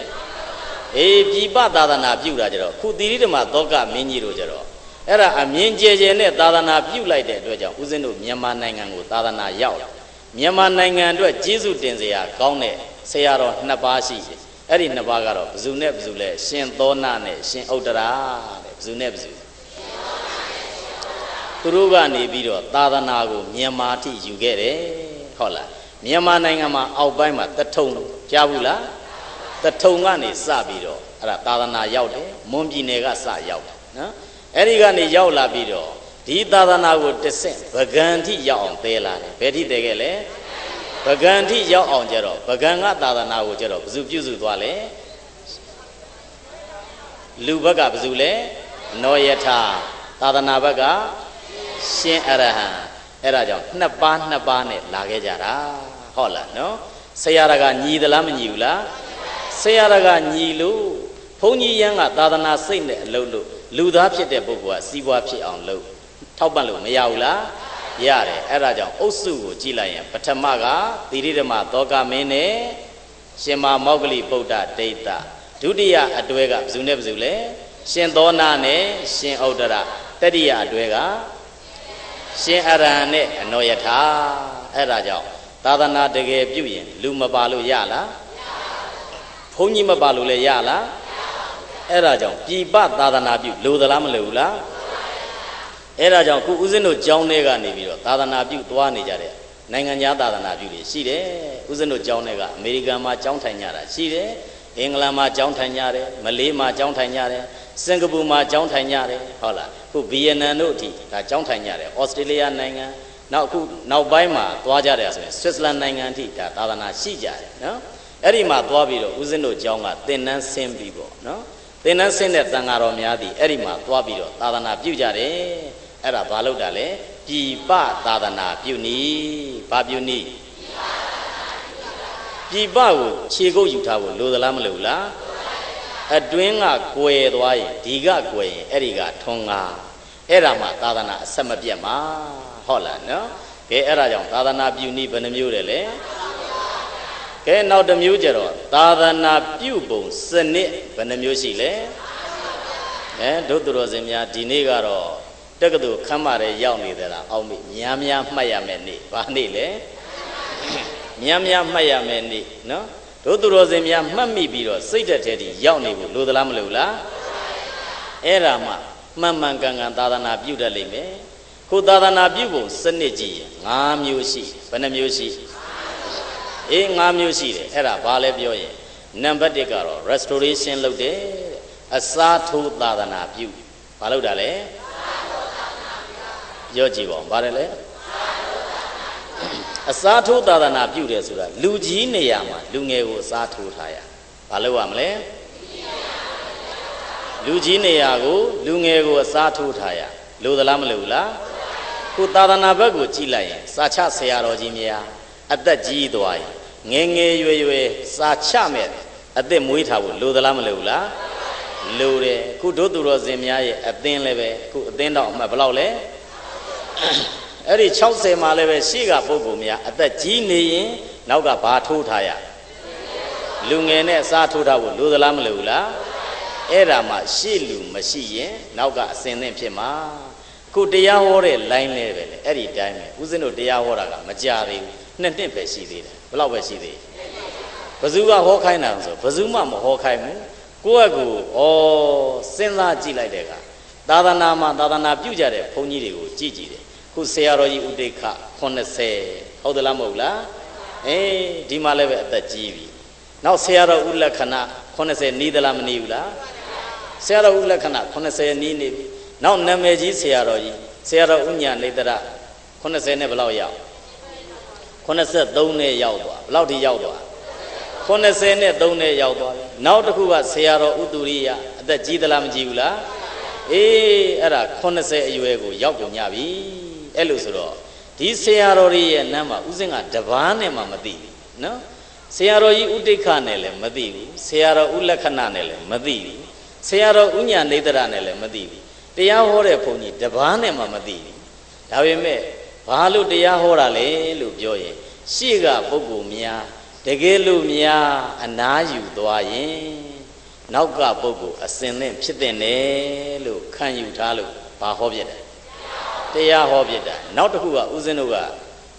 အေးပြပသာသနာပြုတာကြတော့ခုသီရိဓမ္မသောကမင်းကြီးတို့ကြတော့အဲ့ဒါအမြင်ကျယ်ကျယ်နဲ့သာသနာပြုလိုက်တဲ့အတွက်ကြောင့်ဦးဇင်းတို့မြန်မာနိုင်ငံကိုသာသနာရောက်မြန်မာနိုင်ငံအတွက်ကျေးဇူးတင်စရာကောင်းတဲ့ဆရာတော်နှစ်ပါးရှိတယ်အဲ့ဒီနှစ်ပါးကတော့ဘယ်သူနဲ့ဘယ်သူလဲရှင်သောနာနဲ့ရှင်ဥတ္တရာတဲ့ဘယ်သူနဲ့ဘယ် သူသူတို့ကနေပြီးတော့သာသနာကိုမြန်မာထိယူခဲ့တယ်ဟုတ်လားမြန်မာနိုင်ငံမှာအောက်ပိုင်းမှာတထုံကြားဘူးလားတထုံကနေစပြီးတော့အဲ့ဒါသာသနာရောက်တယ်မွန်ပြည်နယ်ကစရောက်တယ်နော်အဲ့ဒီကနေရောက်လာပြီးတော့ဒီသာသနာကိုတဆင့်ဗကံထိရောက်အောင်သဲလာတယ်ဘယ်ထိသဲခဲ့လဲဗကံထိရောက်အောင်ကြတော့ဗကံကသာသနာကိုကြတော့ဘယ်သူပြုစုသွားလဲလူဘက်ကဘယ်သူလဲနောယထာသာသနာဘက်က ရှင်အရဟံအဲ့ဒါကြောင့်နှစ်ပါးနှစ်ပါးနဲ့လာခဲ့ကြတာဟုတ်လားနော်ဆရာတကညီသလားမညီဘူးလားဆရာတကညီလို့ဘုန်းကြီးရန်ကသာသနာစိတ်နဲ့အလုပ်လို့လူသားဖြစ်တဲ့ပုဂ္ဂိုလ်ကစီးပွားဖြစ်အောင်လုပ်ထောက်ပံ့လို့မရဘူးလားရတယ်အဲ့ဒါကြောင့်အုပ်စုကိုကြည့်လိုက်ရင်ပထမကသီရိဓမ္မသောကမင်းနဲ့ရှင်မာမောဂလိဗုဒ္ဓဒိဋ္ဌဒုတိယအတွဲကဘယ်သူနဲ့ဘယ်သူလဲရှင်သောနာနဲ့ရှင်ဥဒ္ဒရတတိယအတွဲက ရှင်အရဟံနဲ့အနောယထာအဲ့ဒါကြောင့်သာသနာတကယ်ပြုရင်လူမပါလို့ရလားဘုန်းကြီးမပါလို့လည်းရလားအဲ့ဒါကြောင့်ပြည်ပသာသနာပြုလိုသလားမလိုဘူးလားအဲ့ဒါကြောင့်ခုဦးဇင်းတို့ကျောင်းထဲကနေပြီးတော့သာသနာပြုသွားနေကြတဲ့နိုင်ငံခြားသာသနာပြုတွေရှိတယ်ဦးဇင်းတို့ကျောင်းထဲကအမေရိကန်မှာကျောင်းထိုင်ကြတာရှိတယ်အင်္ဂလန်မှာကျောင်းထိုင်ကြတယ်မလေးမှာကျောင်းထိုင်ကြတယ် စင်ကာပူမှာကျောင်းထိုင်ကြတယ်ဟုတ်လားခုဗီယက်နမ်တို့အထိဒါကျောင်းထိုင်ကြတယ်ဩစတြေးလျနိုင်ငံနောက်အခုနောက်ပိုင်းမှာသွားကြတယ်ဆိုရင်ဆွစ်ဇာလန်နိုင်ငံအထိဒါသာသနာရှိကြတယ်နော်အဲ့ဒီမှာသွားပြီးတော့ဦးဇင်းတို့ကျောင်းကသင်တန်းဆင်းပြီးပေါ့နော်သင်တန်းဆင်းတဲ့တန်ဃာတော်များသည်အဲ့ဒီမှာသွားပြီးတော့သာသနာပြုကြတယ်အဲ့ဒါဘာလို့တာလဲပြည်ပသာသနာပြုနည်းဘာပြုနည်းပြည်ပကိုခြေကုပ်ယူထားဖို့လိုသလားမလိုဘူးလား အတွင်းကကွယ်သွားရင်ဒီကကွယ်ရင်အဲ့ဒီကထွန်းကားအဲ့ဒါမှသာသနာအဆက်မပြတ်မှာဟုတ်လားနော်ကဲအဲ့ဒါကြောင့်သာသနာပြုနည်းဘယ်နှမျိုးတယ်လဲကဲနောက်တစ်မျိုးကြတော့သာသနာပြုပုံစနစ်ဘယ်နှမျိုးရှိလဲအဲဒုသူတော်စင်များဒီနေ့ကတော့တက္ကသိုလ်ခမ်းမရဲရောက်နေသလားအောက်မိများများမှတ်ရမယ်နေ့ဘာနေ့လဲများများမှတ်ရမယ်နေ့နော် ဒုသူတော်စင်များမှတ်မိပြီးတော့စိတ်တက်တဲ့ဒီရောက်နေဖို့လိုသလားမလိုလားအဲ့ဒါမှမှန်မှန်ကန်ကန်သာသနာပြုတတ်လိမ့်မယ်ခုသာသနာပြုဖို့စနစ်ကြည့်ရင်၅မျိုးရှိဘယ်နှမျိုးရှိအေး၅မျိုးရှိတယ်အဲ့ဒါဘာလဲပြောရင်နံပါတ်1ကတော့ restoration လုပ်တယ်အစားထိုးသာသနာပြုဘာလုပ်တာလဲပြောကြည့်ပါဦးဘာလဲလဲ အစားထိုးသာသနာပြုတယ်ဆိုတာလူကြီးနေရာမှာလူငယ်ကိုအစားထိုးထားရဘာလုပ်ရမလဲလူကြီးနေရာကိုလူငယ်ကိုအစားထိုးထားရလိုသလားမလိုဘူးလားခုသာသနာဘက်ကိုကြည့်လိုက်ရင်စာချဆရာတော်ကြီးများအသက်ကြီးသွားရင်ငယ်ငယ်ရွယ်ရွယ်စာချမဲ့အသက်မွေးထားဖို့လိုသလားမလိုဘူးလားလိုတယ်ခုတို့သူတော်စင်များရဲ့အသင်းလည်းပဲခုအသင်းတော်အမှတ်ဘယ်လောက်လဲ အဲ့ဒီ60မှာလည်းပဲရှေ့ကပုဂ္ဂိုလ်များအသက်ကြီးနေရင်နောက်ကဘာထိုးထားရလူငယ်နဲ့အစားထိုးထားဖို့လိုသလားမလိုဘူးလားအဲ့ဒါမှရှေ့လူမရှိရင်နောက်ကအစင်သင့်ဖြစ်မှာခုတရားဟောတဲ့ line လဲပဲလေအဲ့ဒီတိုင်းပဲဦးဇင်းတို့တရားဟောတာကမကြသေးဘူးနှစ်နှစ်ပဲရှိသေးတယ်ဘယ်လောက်ပဲရှိသေးဘယ်သူကဟောခိုင်းတာဆိုဘယ်သူမှမဟောခိုင်းဘူးကိုယ့်အကူဩစဉ်းစားကြည့်လိုက်တဲ့ကသာသနာမှာသာသနာပြုကြတဲ့ဘုန်းကြီးတွေကိုကြည့်ကြည့်တယ် ခုဆရာတော်ကြီးဥဒိခ80ဟုတ်သလားမဟုတ်လားအေးဒီမှာလည်းပဲအသက်ကြီးပြီနောက်ဆရာတော်ဥလက္ခဏ80နီးသလားမနီးဘူးလားဆရာတော်ဥလက္ခဏ80နီးနေပြီနောက်နာမည်ကြီးဆရာတော်ကြီးဆရာတော်ဥညာနေတရ80နဲ့ဘယ်လောက်ရောက်83နဲ့ရောက်သွားဘယ်လောက်ထိရောက်သွား80နဲ့3နဲ့ရောက်သွားပြီနောက်တစ်ခုကဆရာတော်ဥတူရိယအသက်ကြီးသလားမကြီးဘူးလားအေးအဲ့ဒါ80အရွယ်ကိုရောက်ကုန်ကြပြီ အဲ့လိုဆိုတော့ဒီဆရာတော်ကြီးရဲ့နာမဥစဉ်ကတပားနဲ့မှမသိဘူးနော်ဆရာတော်ကြီးဥဒိဋ္ဌနဲ့လည်းမသိဘူးဆရာတော်ဥလက္ခဏနဲ့လည်းမသိဘူးဆရာတော်ဥညာနေတရနဲ့လည်းမသိဘူးတရားဟောတဲ့ဘုန်းကြီးတပားနဲ့မှမသိဘူးဒါပေမဲ့ဘာလို့တရားဟောတာလဲလို့ပြောရင်ရှေ့ကပုဂ္ဂိုလ်များတကယ်လို့များအနာယူသွားရင်နောက်ကပုဂ္ဂိုလ်အစင်နဲ့ဖြစ်တဲ့တယ်လို့ခံယူထားလို့ဘာဟောပြတယ် တရားဟောပြတာနောက်တစ်ခုကဦးဇင်းတို့က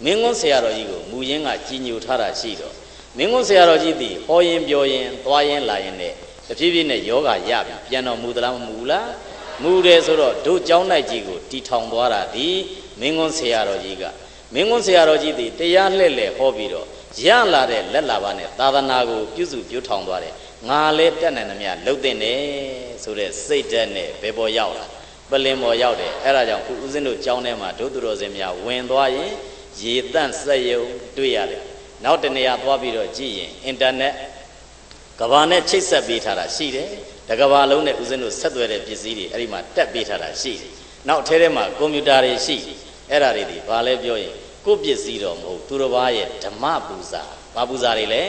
မင်းကွန်းဆရာတော်ကြီးကိုမူရင်းကကြီးညိုထားတာရှိတော့မင်းကွန်းဆရာတော်ကြီးသည်ဟောရင်ပြောရင်သွားရင်လာရင်နဲ့တဖြည်းဖြည်းနဲ့ယောဂရပြီပြန်တော်မူသလားမမူလားမူတယ်ဆိုတော့တို့เจ้าနိုင်ကြီးကိုတီထောင်သွားတာဒီမင်းကွန်းဆရာတော်ကြီးကမင်းကွန်းဆရာတော်ကြီးသည်တရားလှည့်လှည့်ဟောပြီးတော့ရလာတဲ့လက်လာပါနဲ့သာသနာကိုပြုစုပြုထောင်သွားတယ်ငါလဲတက်နိုင်သမျှလှုပ်တဲ့နဲ့ဆိုတဲ့စိတ်ဓာတ်နဲ့ဘယ်ပေါ်ရောက်လာ ပလင်မော်ရောက်တယ်အဲ့ဒါကြောင့်ခုဦးဇင်းတို့ကျောင်းထဲမှာဒုသူတော်စင်များဝင်သွားရင်ရေတန့်စက်ရုံတွေ့ရတယ်နောက်တနေရာသွားပြီးတော့ကြည့်ရင်အင်တာနက်ကဘာနဲ့ချိတ်ဆက်ပေးထားတာရှိတယ်တကဘာလုံးနဲ့ဦးဇင်းတို့ဆက်သွယ်တဲ့ပစ္စည်းတွေအဲ့ဒီမှာတက်ပေးထားတာရှိတယ်နောက်အထဲထဲမှာကွန်ပျူတာတွေရှိတယ်အဲ့ဒါတွေဒီဘာလဲပြောရင်ကိုယ့်ပစ္စည်းတော့မဟုတ်သူတစ်ပါးရဲ့ဓမ္မပူဇာဘာပူဇာတွေလဲ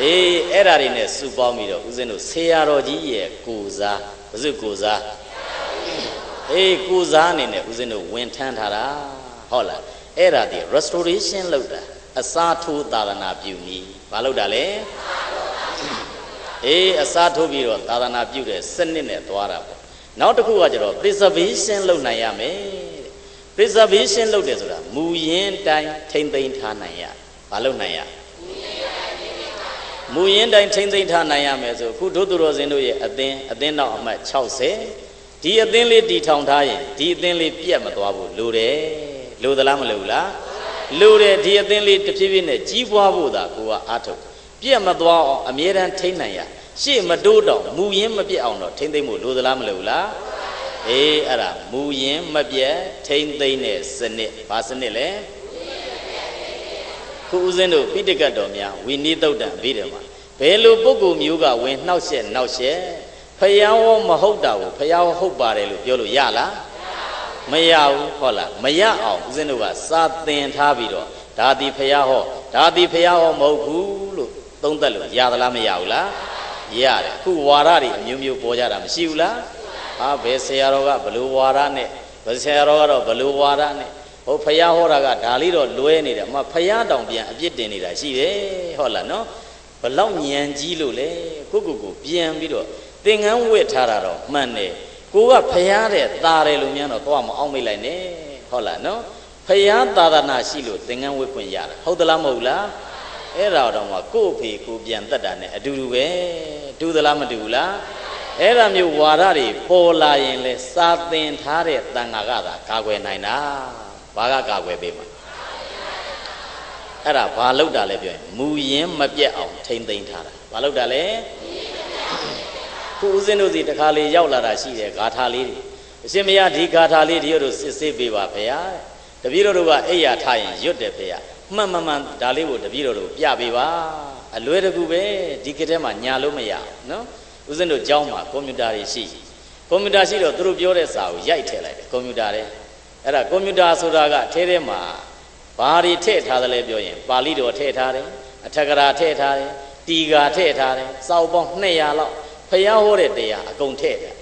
အေးအဲ့ဒါတွေနဲ့စုပေါင်းပြီးတော့ဦးဇင်းတို့ဆေရတော်ကြီးရဲ့ကိုစားဘုဇုကိုစား အေးကိုစားအနေနဲ့ဦးဇင်းတို့ဝင်ထမ်းထားတာဟုတ်လားအဲ့ဒါဒီ restoration လုပ်တာအစားထိုးသာသနာပြုနည်းဘာလုပ်တာလဲအေးအစားထိုးပြီးတော့သာသနာပြုတဲ့စနစ်နဲ့သွားတာပေါ့နောက်တစ်ခုကကျတော့ preservation လုပ်နိုင်ရမယ်တဲ့ preservation လုပ်တယ်ဆိုတာမူရင်းတိုင်းထိမ့်သိမ်းထားနိုင်ရဘာလုပ်နိုင်ရမူရင်းတိုင်းထိမ့်သိမ်းထားနိုင်ရမယ်ဆိုခုဒုသူတော်စင်တို့ရဲ့အသင်းအသင်းတော်အမှတ်60 ဒီအသင်းလေးတည်ထောင်ထားရင်ဒီအသင်းလေးပြတ်မသွားဘူးလိုတယ်လိုသလားမလိုဘူးလားလိုတယ်ဒီအသင်းလေးတစ်ဖြည်းဖြည်းနဲ့ကြီးပွားဖို့သာကိုကအားထုတ်ပြတ်မသွားအောင်အမြဲတမ်းထိမ့်နိုင်ရရှေ့မတိုးတော့မူရင်းမပြတ်အောင်တော့ထိမ့်သိမ့်ဖို့လိုသလားမလိုဘူးလားအေးအဲ့ဒါမူရင်းမပြတ်ထိမ့်သိမ့်တဲ့စနစ်ဘာစနစ်လဲခုဦးဇင်းတို့ပိဋကတ်တော်များဝိနည်းသုတ်တံပြီးတယ်မှာဘယ်လိုပုဂ္ဂိုလ်မျိုးကဝင်နှောက်ရှက်နှောက်ရှက် ဖယားဝမဟုတ်တာကိုဖယားဝဟုတ်ပါတယ်လို့ပြောလို့ရလားမရဘူးဟုတ်လားမရအောင်ဦးဇင်းတို့ကစာသင်ထားပြီးတော့ဒါတိဖယားဟောဒါတိဖယားဟောမဟုတ်ဘူးလို့သုံးသက်လို့ရသလားမရဘူးလားရတယ်ခုဝါရတွေအမျိုးမျိုးပေါ်ကြတာမရှိဘူးလားဟာဘယ်ဆရာတော်ကဘလို့ဝါရနဲ့ဘယ်ဆရာတော်ကတော့ဘလို့ဝါရနဲ့ဟိုဖယားဟောတာကဒါလေးတော့လွဲနေတယ်အမဖယားတောင်ပြန်အပြစ်တင်နေတာရှိတယ်ဟုတ်လားနော်ဘလောက်ညံကြီးလို့လဲကိုကိုကိုပြန်ပြီးတော့ သင်္ကန်းဝတ်ထားတာတော့မှန်တယ်ကိုကဖျားတဲ့ตาတယ်လို့များတော့တော့မအောင်မိတ်လိုက်နဲ့ဟုတ်လားနော်ဖျားသာသနာရှိလို့သင်္ကန်းဝတ်ခွင့်ရတာဟုတ်သလားမဟုတ်လားအဲ့ဒါတော့မှကို့အဖေကိုပြန်တတ်တာနဲ့အတူတူပဲတူသလားမတူဘူးလားအဲ့ဒါမျိုးဝါဒတွေပေါ်လာရင်လဲစာသင်ထားတဲ့တန်ခါကသာကာကွယ်နိုင်တာဘာကကာကွယ်ပေးမှာအဲ့ဒါဘာလောက်တာလဲပြောရင်မူရင်းမပြတ်အောင်ထိမ့်သိမ်းထားတာဘာလောက်တာလဲ ခုဦးဇင်းတို့စီတခါလေရောက်လာတာရှိတယ်ဂါထာလေးတွေအရှင်မရဒီဂါထာလေးဒီတို့စစ်ဆေးပေးပါဖေရတပည့်တော်တို့ကအိယာထားရင်ရွတ်တယ်ဖေရမှန်မှန်မှန်ဒါလေးကိုတပည့်တော်တို့ပြပေးပါအလွယ်တကူပဲဒီခေတ်ထဲမှာညာလို့မရဘူးနော်ဦးဇင်းတို့ကျောင်းမှာကွန်ပျူတာတွေရှိကွန်ပျူတာရှိတော့သူတို့ပြောတဲ့စာကိုရိုက်ထည့်လိုက်တယ်ကွန်ပျူတာတဲ့အဲ့ဒါကွန်ပျူတာဆိုတာကထဲထဲမှာဘာတွေထည့်ထားသလဲပြောရင် ပါဠိတော်ထည့်ထားတယ်အထက်ကရာထည့်ထားတယ်တီဃာထည့်ထားတယ်စောက်ပေါင်း200လောက် ဖျားဟောတဲ့တရားအကုန်ထည့်တယ်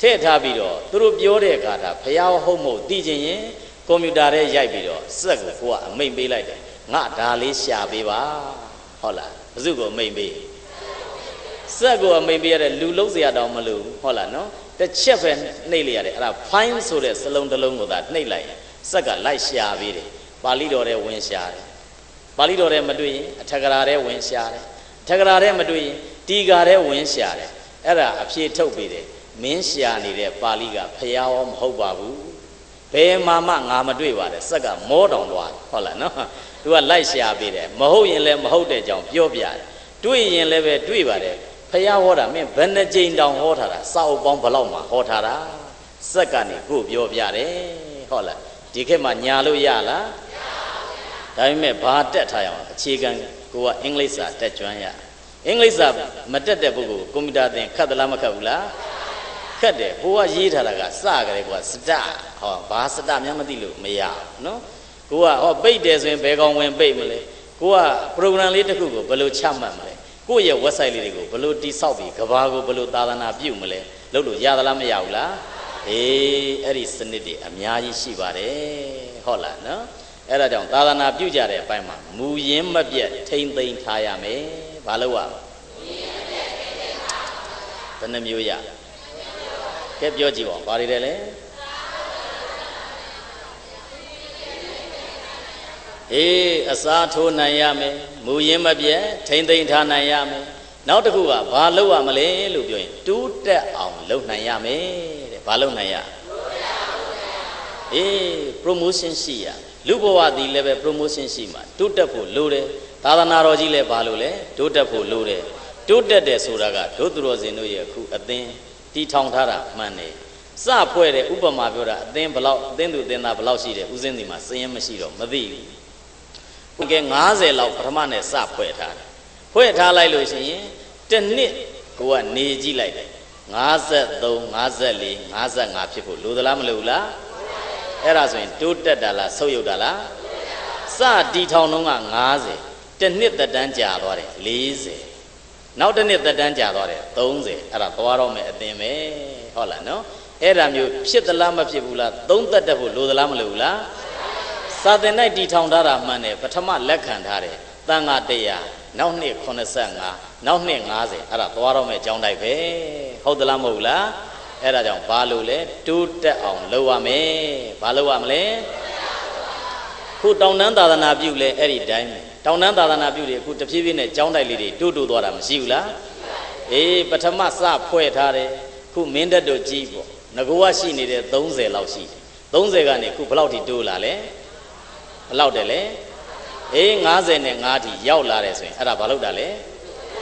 ထည့်ထားပြီးတော့သူတို့ပြောတဲ့အခါဒါဖျားဟုတ်မဟုတ်သိချင်ရင်ကွန်ပျူတာထဲရိုက်ပြီးတော့စက်ကိုကိုကအမိန်ပေးလိုက်တယ်ငါဒါလေးရှာပေးပါဟုတ်လားဘယ်သူကိုအမိန်ပေးစက်ကိုအမိန်ပေးရတဲ့လူလုံးစရာတောင်မလိုဘူးဟုတ်လားနော်တစ်ချက်ပဲနှိပ်လိုက်ရတယ်အဲ့ဒါ fine ဆိုတဲ့စလုံးတစ်လုံးကိုသာနှိပ်လိုက်ရင်စက်ကလိုက်ရှာပေးတယ်ပါဠိတော်ထဲဝင်ရှာတယ်ပါဠိတော်ထဲမတွေ့ရင်အထက်ကရာထဲဝင်ရှာတယ်အထက်ကရာထဲမတွေ့ရင်တီဃာထဲဝင်ရှာတယ် အဲ့ဒါအဖြေထုတ်ပေးတယ်မင်းရှာနေတဲ့ပါဠိကဖျားရောမဟုတ်ပါဘူးဘယ်မှာမှငါမတွေ့ပါနဲ့စက်ကမောတောင်သွားဟုတ်လားနော်သူကလိုက်ရှာပေးတယ်မဟုတ်ရင်လည်းမဟုတ်တဲ့ကြောင်ပြောပြတယ်တွေ့ရင်လည်းပဲတွေ့ပါတယ်ဖျားဟောတာမင်းဘယ်နှကြိမ်တောင်ဟောထားတာစာအုပ်ပေါင်းဘလောက်မှဟောထားတာစက်ကနေကိုပြောပြတယ်ဟုတ်လားဒီခေတ်မှာညာလို့ရလားဒါပေမဲ့ဘာတက်ထားရအောင်အခြေခံကိုကအင်္ဂလိပ်စာတက်ကျွမ်းရ အင်္ဂလိပ်စာမတက်တဲ့ပုဂ္ဂိုလ်ကွန်ပျူတာသင်ခတ်သလားမခတ်ဘူးလားခတ်တယ်ဟိုကရေးထားတာကစကြတယ်ကွာစတဟောဘာစတများမသိလို့မရဘူးနော်ကိုကဟောပိတ်တယ်ဆိုရင်ဘယ်ကောင်ဝင်ပိတ်မလဲကိုက program လေးတစ်ခုကိုဘယ်လိုချမှတ်မလဲကိုယ့်ရဲ့ website လေးတွေကိုဘယ်လိုတိဆောက်ပြီးကဘာကိုဘယ်လိုသာသနာပြုမလဲလုပ်လို့ရသလားမရဘူးလားအေးအဲ့ဒီစနစ်တွေအများကြီးရှိပါတယ်ဟုတ်လားနော်အဲ့ဒါကြောင့်သာသနာပြုကြတဲ့အပိုင်းမှာမူရင်းမပြတ်ထိမ့်သိမ်းထားရမယ် ဘာလို့ ਆ ဘယ်နှမျိုးရကဲပြောကြည့်ပါဘာတွေလဲလဲအေးအစားထိုးနိုင်ရမယ်မူရင်းမပြတ်ထိမ့်သိမ်းထားနိုင်ရမယ်နောက်တစ်ခုကဘာလုပ်ရမလဲလို့ပြောရင်တူးတက်အောင်လုပ်နိုင်ရမယ်တဲ့ဘာလုပ်နိုင်ရအေး promotion ရှိရလူဘဝသည်လည်းပဲ promotion ရှိမှာတူးတက်ဖို့လိုတယ် သာသနာတော်ကြီးလည်းဘာလို့လဲတိုးတက်ဖို့လိုတယ်တိုးတက်တယ်ဆိုတာကဒုသူတော်စင်တို့ရဲ့အခုအသင်းတီထောင်ထားတာမှန်တယ်စဖွဲ့တဲ့ဥပမာပြောတာအသင်းဘလောက်အသင်းသူအသင်းသားဘလောက်ရှိတယ်ဥစဉ်ဒီမှာစည်ရင်မရှိတော့မသိဘူးကဲ90လောက်ပထမနဲ့စဖွဲ့ထားတယ်ဖွဲ့ထားလိုက်လို့ရှိရင်တစ်နှစ်ကိုကနေကြည့်လိုက်တယ်53 54 55ဖြစ်ဖို့လိုသလားမလိုဘူးလားအဲ့ဒါဆိုရင်တိုးတက်တာလားဆုပ်ယုပ်တာလားစတီထောင်တုန်းက90 တစ်နှစ်သက်တမ်းကြာသွားတယ်40နောက်တစ်နှစ်သက်တမ်းကြာသွားတယ်30အဲ့ဒါသွားတော့မယ်အသင်ပဲဟုတ်လားနော်အဲ့ဒါမျိုးဖြစ်သလားမဖြစ်ဘူးလားသုံးသက်တက်ဖို့လိုသလားမလိုဘူးလားစာသင်၌တီထောင်ထားတာမှန်တယ်ပထမလက်ခံထားတယ်တန်ခါတရားနောက်နှစ်85နောက်နှစ်90အဲ့ဒါသွားတော့မယ်အကြောင်းတိုက်ပဲဟုတ်သလားမဟုတ်လားအဲ့ဒါကြောင့်ဘာလို့လဲတိုးတက်အောင်လုပ်ရမယ်ဘာလုပ်ရမလဲခုတောင်တန်းသာသနာပြုလဲအဲ့ဒီတိုင်းပဲ တောင်တန်းသာသနာပြုတွေအခုတဖြည်းဖြည်းနဲ့ကြောင်းတိုက်လေးတွေတိုးတိုးသွားတာမရှိဘူးလားအေးပထမစဖွဲ့ထားတယ်ခုမင်းတက်တို့ကြီးပေါ့ငကောကရှိနေတဲ့30လောက်ရှိတယ်30ကနေခုဘယ်လောက်ထိတိုးလာလဲဘယ်လောက်တယ်လဲအေး90နဲ့5ထိရောက်လာတယ်ဆိုရင်အဲ့ဒါဘာလို့တာလဲ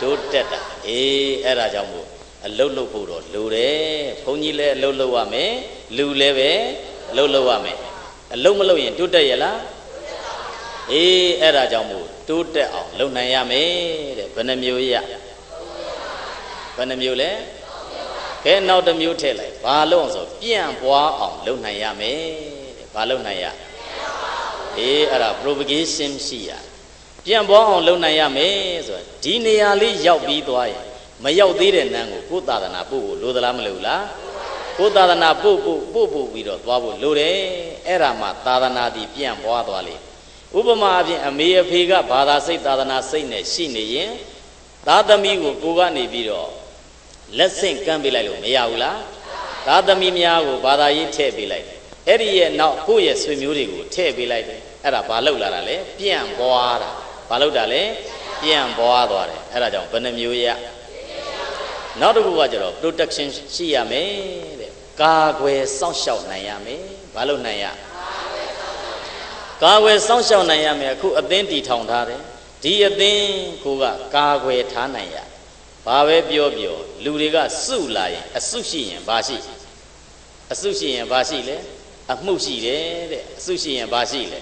တိုးတက်တာအေးအဲ့ဒါကြောင့်မို့အလုတ်လုတ်ဖို့တော့လိုတယ်ဘုန်းကြီးလည်းအလုတ်လုတ်ရမယ်လူလည်းပဲအလုတ်လုတ်ရမယ်အလုတ်မလုတ်ရင်တိုးတက်ရလား အေးအဲ့ဒါကြောင့်မို့တိုးတက်အောင်လုပ်နိုင်ရမယ်တဲ့ဘယ်နှမျိုးရဘယ်နှမျိုးလဲကဲနောက်တစ်မျိုးထည့်လိုက်ဘာလို့အောင်ဆိုပြန့်ပွားအောင်လုပ်နိုင်ရမယ်တဲ့ဘာလုပ်နိုင်ရအေးအဲ့ဒါ propagation ရှိရပြန့်ပွားအောင်လုပ်နိုင်ရမယ်ဆိုတော့ဒီနေရာလေးရောက်ပြီးသွားရင်မရောက်သေးတဲ့နန်းကိုကိုယ်သာသနာပို့ဖို့လိုသလားမလိုဘူးလားကိုယ်သာသနာပို့ပို့ပို့ပို့ပြီးတော့သွားဖို့လိုတယ်အဲ့ဒါမှသာသနာတည်ပြန့်ပွားသွားလေ ဥပမာအပြင်အမေအဖေကဘာသာစိတ်သာသနာစိတ်နဲ့ရှိနေရင်သားသမီးကိုကိုကနေပြီးတော့လက်ဆင့်ကမ်းပေးလိုက်လို့မရဘူးလားသားသမီးများကိုဘာသာရေးထည့်ပေးလိုက်အဲ့ဒီရဲ့နောက်ကိုယ့်ရဲ့ဆွေမျိုးတွေကိုထည့်ပေးလိုက်တယ်အဲ့ဒါဘာလောက်လာတာလဲပြန့်ပွားတာဘာလောက်တာလဲပြန့်ပွားသွားတယ်အဲ့ဒါကြောင့်ဘယ်နှမျိုးရနောက်တစ်ခုကကျတော့ protection ရှိရမယ်တဲ့ကာကွယ်စောင့်ရှောက်နိုင်ရမယ်ဘာလို့နိုင်ရ ကာကွယ်စောင့်ရှောက်နိုင်ရမယ်အခုအသင်းတည်ထောင်ထားတယ်ဒီအသင်းကိုကကာကွယ်ထားနိုင်ရဘာပဲပြောပြောလူတွေကစုလာရင်အစုရှိရင်ဘာရှိအစုရှိရင်ဘာရှိလဲအမှုရှိတယ်တဲ့အစုရှိရင်ဘာရှိလဲ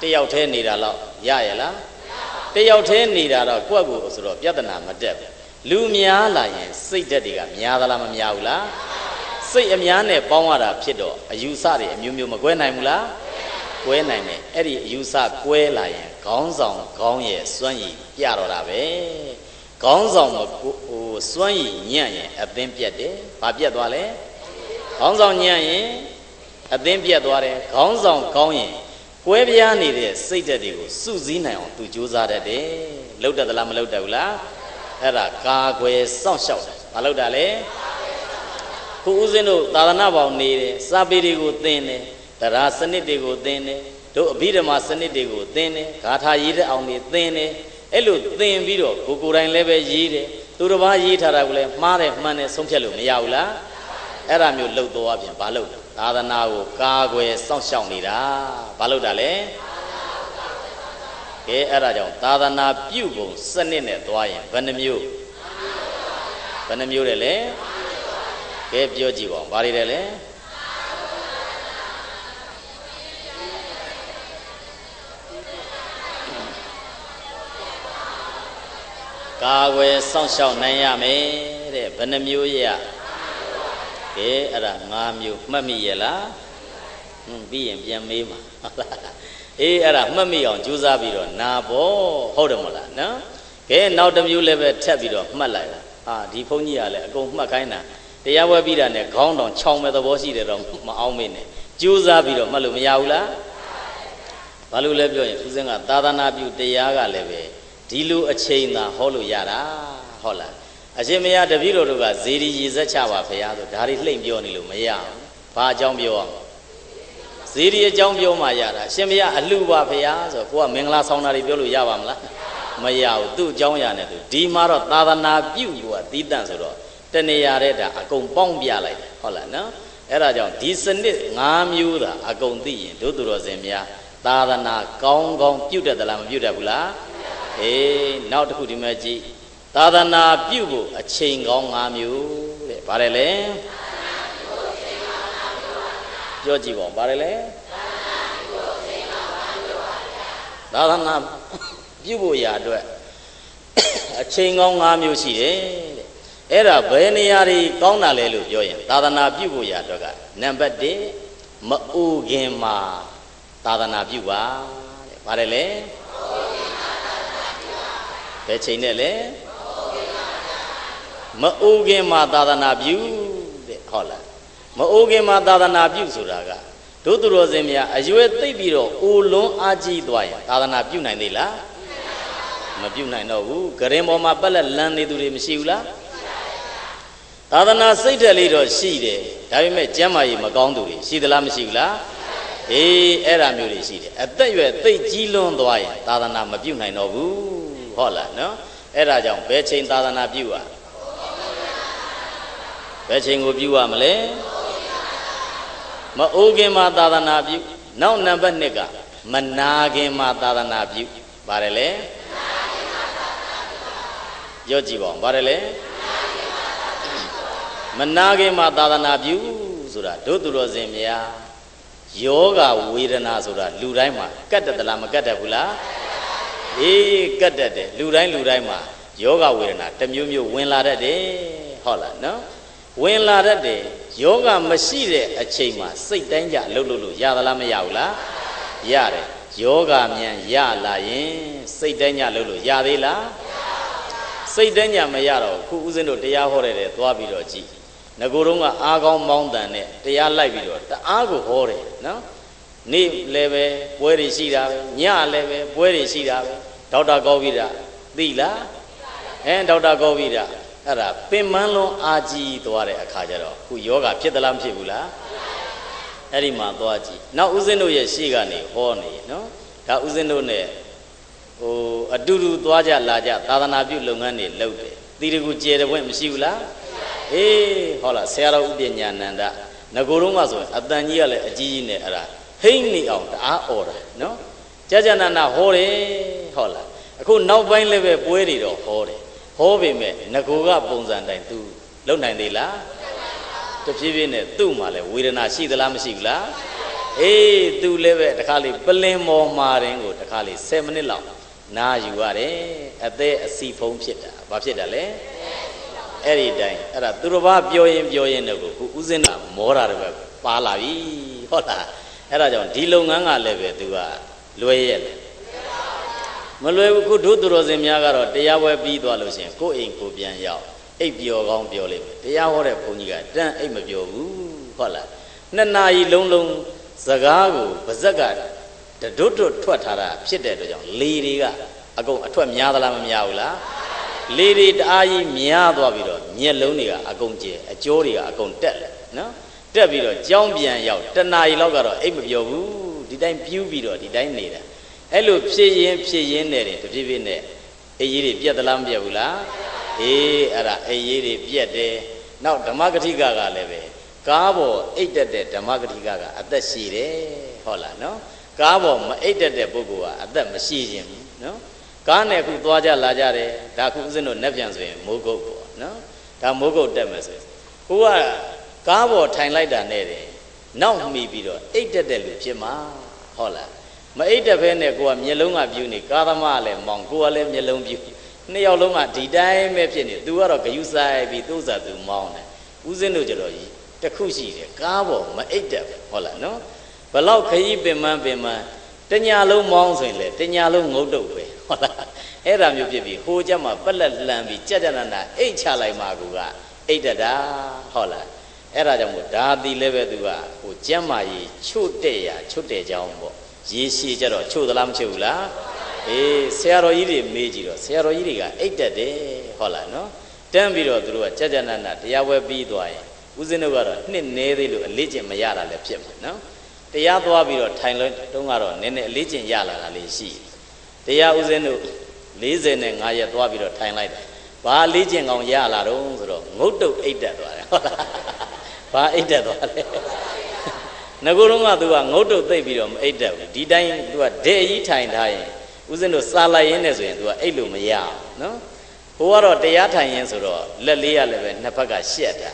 တယောက်တည်းနေတာတော့ရရလားတယောက်တည်းနေတာတော့ကိုယ့်ကိုယ်ဆိုတော့ပြဿနာမတက်ဘူးလူများလာရင်စိတ်ဓာတ်တွေကများသလားမများဘူးလားစိတ်အများနဲ့ပေါင်းရတာဖြစ်တော့အယူဆတွေအမျိုးမျိုးမကွဲနိုင်ဘူးလား ကွဲနိုင်တယ်အဲ့ဒီအယူဆကွဲလာရင်ခေါင်းဆောင်ခေါင်းရဲ့စွမ်းရည်ပြတော့တာပဲခေါင်းဆောင်မဟိုစွမ်းရည်ညံ့ရင်အသင်းပြတ်တယ်ဘာပြတ်သွားလဲခေါင်းဆောင်ညံ့ရင်အသင်းပြတ်သွားတယ်ခေါင်းဆောင်ကောင်းရင်ကွဲပြားနေတဲ့စိတ်ဓာတ်တွေကိုစုစည်းနိုင်အောင်သူကြိုးစားတတ်တယ်လှုပ်တတ်သလားမလှုပ်တတ်ဘူးလားအဲ့ဒါကာကွယ်စောင့်ရှောက်တယ်မလှုပ်တာလေခုဦးဇင်းတို့သာသနာပေါင်းနေတယ်စာပေတွေကိုသင်တယ် တရားစနစ်တွေကိုသင်တယ်တို့အဘိဓမ္မာစနစ်တွေကိုသင်တယ်ဂါထာရေးတဲ့အောင်တွေသင်တယ်အဲ့လိုသင်ပြီးတော့ကိုကိုယ်တိုင်လည်းပဲရေးတယ်သူတစ်ပါးရေးထားတာကိုလည်းမှားတယ်မှန်တယ်ဆုံးဖြတ်လို့မရဘူးလားအဲ့ဒါမျိုးလှုပ်သွားပြန်ဘာလှုပ်သာသနာကိုကာကွယ်စောင့်ရှောက်နေတာဘာလှုပ်တာလဲကဲအဲ့ဒါကြောင့်သာသနာပြုပုံစနစ်နဲ့သွားရင်ဘယ်နှမျိုးဘယ်နှမျိုးတယ်လဲကဲပြောကြည့်ပါဦးဘာတွေတယ်လဲ ကာဝယ်စောင့်ရှောက်နိုင်ရမယ်တဲ့ဘယ်နှမျိုးရကဲအဲ့ဒါ၅မျိုးမှတ်မိရဲ့လားဟွန်းပြီးရင်ပြန်မေးပါဟုတ်လားအေးအဲ့ဒါမှတ်မိအောင်ကြိုးစားပြီးတော့နာပေါ့ဟုတ်တယ်မလားနော်ကဲနောက်တစ်မျိုးလည်းပဲထပ်ပြီးတော့မှတ်လိုက်တာအာဒီဘုန်းကြီးကလည်းအကုန်မှတ်ခိုင်းတာတရားဝဲပြီးတာနဲ့ခေါင်းတောင်ခြောင်မဲ့သဘောရှိတယ်တော့မအောင်မေးနဲ့ကြိုးစားပြီးတော့မှတ်လို့မရဘူးလားဘာလို့လဲပြောရင်ဦးစင်းကသာသနာပြုတရားကလည်းပဲ ဒီလိုအချိန်သာဟောလို့ရတာဟုတ်လားအရှင်မယတပည့်တော်တို့ကဇေဒီရည်စက်ချပါဖရာဆိုဒါတွေလှိမ့်ပြောနေလို့မရဘူးဘာအကြောင်းပြောအောင်ဇေဒီအကြောင်းပြောမှရတာရှင်မယအလှပါဖရာဆိုကိုကမင်္ဂလာဆောင်တာတွေပြောလို့ရပါမလားမရဘူးသူ့အကြောင်းရနေသူဒီမှာတော့သာသနာပြုကိုကသီးတန့်ဆိုတော့တနေရာတဲ့ဒါအကုန်ပေါင်းပြလိုက်တယ်ဟုတ်လားနော်အဲ့ဒါကြောင့်ဒီစနစ်၅မျိုးသာအကုန်သိရင်တို့သူတော်စင်များသာသနာကောင်းကောင်းပြုတ်တတ်သလားမပြုတ်တတ်ဘူးလား အေးနောက်တစ်ခုဒီမဲ့ကြည့်သာသနာပြုဖို့အချိန်ကောင်း၅မျိုးတဲ့ဗါတယ်လေပြောကြည့်ပါဦးပါတယ်လေသာသနာပြုဖို့ရာအတွက်အချိန်ကောင်း၅မျိုးရှိတယ်တဲ့အဲ့ဒါဘယ်နေရာတွေကောင်းတာလဲလို့ပြောရင်သာသနာပြုဖို့ရာအတွက်ကနံပါတ်1မအိုခင်မှာသာသနာပြုပါတဲ့ပါတယ်လေ ဘယ်ချိန်နဲ့လဲမအိုခင်မှာသာသနာပြုတဲ့ဟုတ်လားမအိုခင်မှာသာသနာပြုဆိုတာကတို့သူတော်စင်များအရွယ်သိပ်ပြီးတော့အိုလွန်းအားကြီးသွားရင်သာသနာပြုနိုင်သေးလားမပြုနိုင်တော့ဘူးဂရင်ပေါ်မှာပက်လက်လန်းနေသူတွေမရှိဘူးလားသာသနာစိတ်ဓာတ်လေးတော့ရှိတယ်ဒါပေမဲ့ကျမ်းမာရေးမကောင်းသူတွေရှိသလားမရှိဘူးလားအေးအဲ့ဒါမျိုးတွေရှိတယ်အသက်ရွယ်သိပ်ကြီးလွန်းသွားရင်သာသနာမပြုနိုင်တော့ဘူး ဟုတ်လားနော်အဲ့ဒါကြောင့်ဘယ်ချိန်သာသနာပြုอ่ะဘယ်ချိန်ကိုပြုရမလဲမအိုးခင်မှာသာသနာပြုနောက်နံပါတ်1ကမနာခင်မှာသာသနာပြုပါတယ်လေပြောကြည့်ပါဦးပါတယ်လေမနာခင်မှာသာသနာပြုဆိုတာဒုသူတော်စင်များယောဂဝေဒနာဆိုတာလူတိုင်းမှာကတ်တသလားမကတ်တတ်ဘူးလား အေးကတ်တတ်တယ်လူတိုင်းလူတိုင်းမှာယောဂဝေဒနာတစ်မျိုးမျိုးဝင်လာတတ်တယ်ဟုတ်လားနော်ဝင်လာတတ်တယ်ယောဂမရှိတဲ့အချိန်မှာစိတ်တိုင်းကြလှုပ်လှုပ်လို့ရသလားမရဘူးလားရတယ်ယောဂမြန်ရလာရင်စိတ်တိုင်းကြလှုပ်လို့ရသေးလားစိတ်တိုင်းကြမရတော့ခုဦးဇင်းတို့တရားဟောတဲ့တဲ့သွားပြီးတော့ကြည့်ငကိုယ်တော့ကအားကောင်းမောင်းတန်နဲ့တရားလိုက်ပြီးတော့တအားကိုဟောတယ်နော် နေ့လည်းပဲပွဲတွေရှိတာပဲညလည်းပဲပွဲတွေရှိတာပဲဒေါက်တာကောပြီးတာသိလားအဲဒေါက်တာကောပြီးတာအဲ့ဒါပင်မလွန်အာကြီးသွားတဲ့အခါကျတော့ခုယောဂဖြစ်သလားမဖြစ်ဘူးလားအဲ့ဒီမှာသွားကြည့်နောက်ဦးဇင်းတို့ရဲ့ရှေ့ကနေဟောနေနော်ဒါဦးဇင်းတို့ ਨੇ ဟိုအတူတူသွားကြလာကြသာသနာပြုလုပ်ငန်းတွေလုပ်တယ်တီတကူကျေတဲ့ဘွဲ့မရှိဘူးလားအေးဟောလားဆရာတော်ဥပညာနန္ဒငကိုယ်တော့ကဆိုရင်အတန်ကြီးကလည်းအကြီးကြီးနဲ့အဲ့ဒါ ဟိမ့်နေအောင်တအားអော်တာနော်ကြာကြာနာနာဟောတယ်ဟောလားအခုနောက်ပိုင်းလည်းပဲပွဲတွေတော့ဟောတယ်ဟောပေမဲ့ငကိုကပုံစံတိုင်း तू လုံနိုင်သေးလားတဖြည်းဖြည်းနဲ့သူ့မှာလည်းဝေဒနာရှိသလားမရှိဘူးလားအေး तू လည်းပဲတခါလေပလင်မော်မာရင်ကိုတခါလေ10မိနစ်လောက်နားယူရတယ်အသက်အစီဖုံးဖြစ်တာဘာဖြစ်တာလဲအဲ့ဒီတိုင်းအဲ့ဒါသူတော်ဘာပြောရင်ပြောရင်တော့ကိုဦးစင်းတာမောတာတော့ပဲပါလာပြီဟုတ်လား အဲ့ဒါကြောင့်ဒီလုပ်ငန်းကလည်းပဲ तू ကလွယ်ရဲ့မလွယ်ဘူးခုတို့သူတော်စင်များကတော့တရားဝဲပြီးသွားလို့ရှိရင်ကိုယ့်အိမ်ကိုပြန်ရောက်အိပ်ပျော်ကောင်းပြောလိမ့်မယ်တရားဟောတဲ့ဘုန်းကြီးကတန်းအိပ်မပျော်ဘူးဟုတ်လားနှစ်နာရီလုံးလုံးစကားကိုပါဇက်ကတဒွတ်တွတ်ထွက်ထားတာဖြစ်တဲ့အတွက်ကြောင့်လေတွေကအကုန်အထွက်များသလားမများဘူးလားလေတွေတအားကြီးများသွားပြီးတော့မျက်လုံးတွေကအကုန်ကျဲအကျိုးတွေကအကုန်တက်တယ်နော် တက်ပြီးတော့ကြောင်းပြန်ရောက်တနာရီလောက်ကတော့အိပ်မပျော်ဘူးဒီတိုင်းပြူးပြီးတော့ဒီတိုင်းနေတာအဲ့လိုဖြစ်ရင်ဖြစ်ရင်နဲ့တဖြည်းဖြည်းနဲ့အေးကြီးတွေပြက်သလားမပြက်ဘူးလားအေးအဲ့ဒါအေးကြီးတွေပြက်တယ်နောက်ဓမ္မဂတိကကလည်းပဲကားပေါ်အိတ်တက်တဲ့ဓမ္မဂတိကကအသက်ရှိတယ်ဟုတ်လားနော်ကားပေါ်မအိတ်တက်တဲ့ပုဂ္ဂိုလ်ကအသက်မရှိခြင်းဘူးနော်ကားနဲ့ခုသွားကြလာကြတယ်ဒါခုဦးဇင်းတို့နဲ့ပြန်ဆိုရင်မိုးကုတ်ပေါ့နော်ဒါမိုးကုတ်တက်မယ်ဆိုရင်ကိုက ကားပေါ်ထိုင်လိုက်တာနဲ့တယ်နောက်မှီပြီးတော့အိတ်တက်တဲ့လူဖြစ်မှာဟုတ်လားမအိတ်တက်ဖဲနဲ့ကိုကမျက်လုံးကပြူနေကာသမားလည်းမောင်ကိုကလည်းမျက်လုံးပြူနှစ်ယောက်လုံးကဒီတိုင်းပဲဖြစ်နေသူကတော့ဂယုဆိုင်ပြီးသူ့စားသူမောင်းတယ်ဦးဇင်းတို့ကြတော့တခုရှိတယ်ကားပေါ်မအိတ်တက်ဟုတ်လားနော်ဘလောက်ခရီးပင်မပင်မတညာလုံးမောင်းဆိုရင်လေတညာလုံးငုတ်တုတ်ပဲဟုတ်လားအဲ့ဒါမျိုးဖြစ်ပြီးဟိုကြမှာပက်လက်လှမ်းပြီးကြက်ကြနနာအိတ်ချလိုက်မှကူကအိတ်တတာဟုတ်လား အဲ့ဒါကြောင့်မို့ဒါသည်လည်းပဲသူကဟိုကျမ်းမာရေးချွတ်တဲ့ရချွတ်တဲ့ကြောင်းပေါ့ရေရှည်ကြတော့ချို့သလားမချို့ဘူးလားအေးဆရာတော်ကြီးတွေမေးကြည့်တော့ဆရာတော်ကြီးတွေကအိတ်တက်တယ်ဟုတ်လားနော်တန်းပြီးတော့သူတို့ကကြကြနနတရားဝဲပြီးသွားရင်ဦးဇင်းတို့ကတော့နှစ်နေသေးလို့အလေးကျင့်မရတာလည်းဖြစ်မှာနော်တရားသွားပြီးတော့ထိုင်လို့တုန်းကတော့နည်းနည်းအလေးကျင့်ရလာတာလေးရှိတရားဦးဇင်းတို့45ရက်သွားပြီးတော့ထိုင်လိုက်တယ်ဘာအလေးကျင့်ကောင်ရလာတော့ဆိုတော့ငုတ်တုတ်အိတ်တက်သွားတယ်ဟုတ်လား ဘာအိတ်တက်သွားလဲငကိုယ်တော့ကသူကငုတ်တုတ်သိပ်ပြီးတော့မအိတ်တက်ဘူးဒီတိုင်းသူကဒဲ့ကြီးထိုင်ထားရင်ဦးဇင်းတို့စားလိုက်ရင်းနဲ့ဆိုရင်သူကအိတ်လို့မရအောင်နော်ဟိုကတော့တရားထိုင်ရင်ဆိုတော့လက်လေးရလည်းပဲနှစ်ဖက်ကရှက်တာ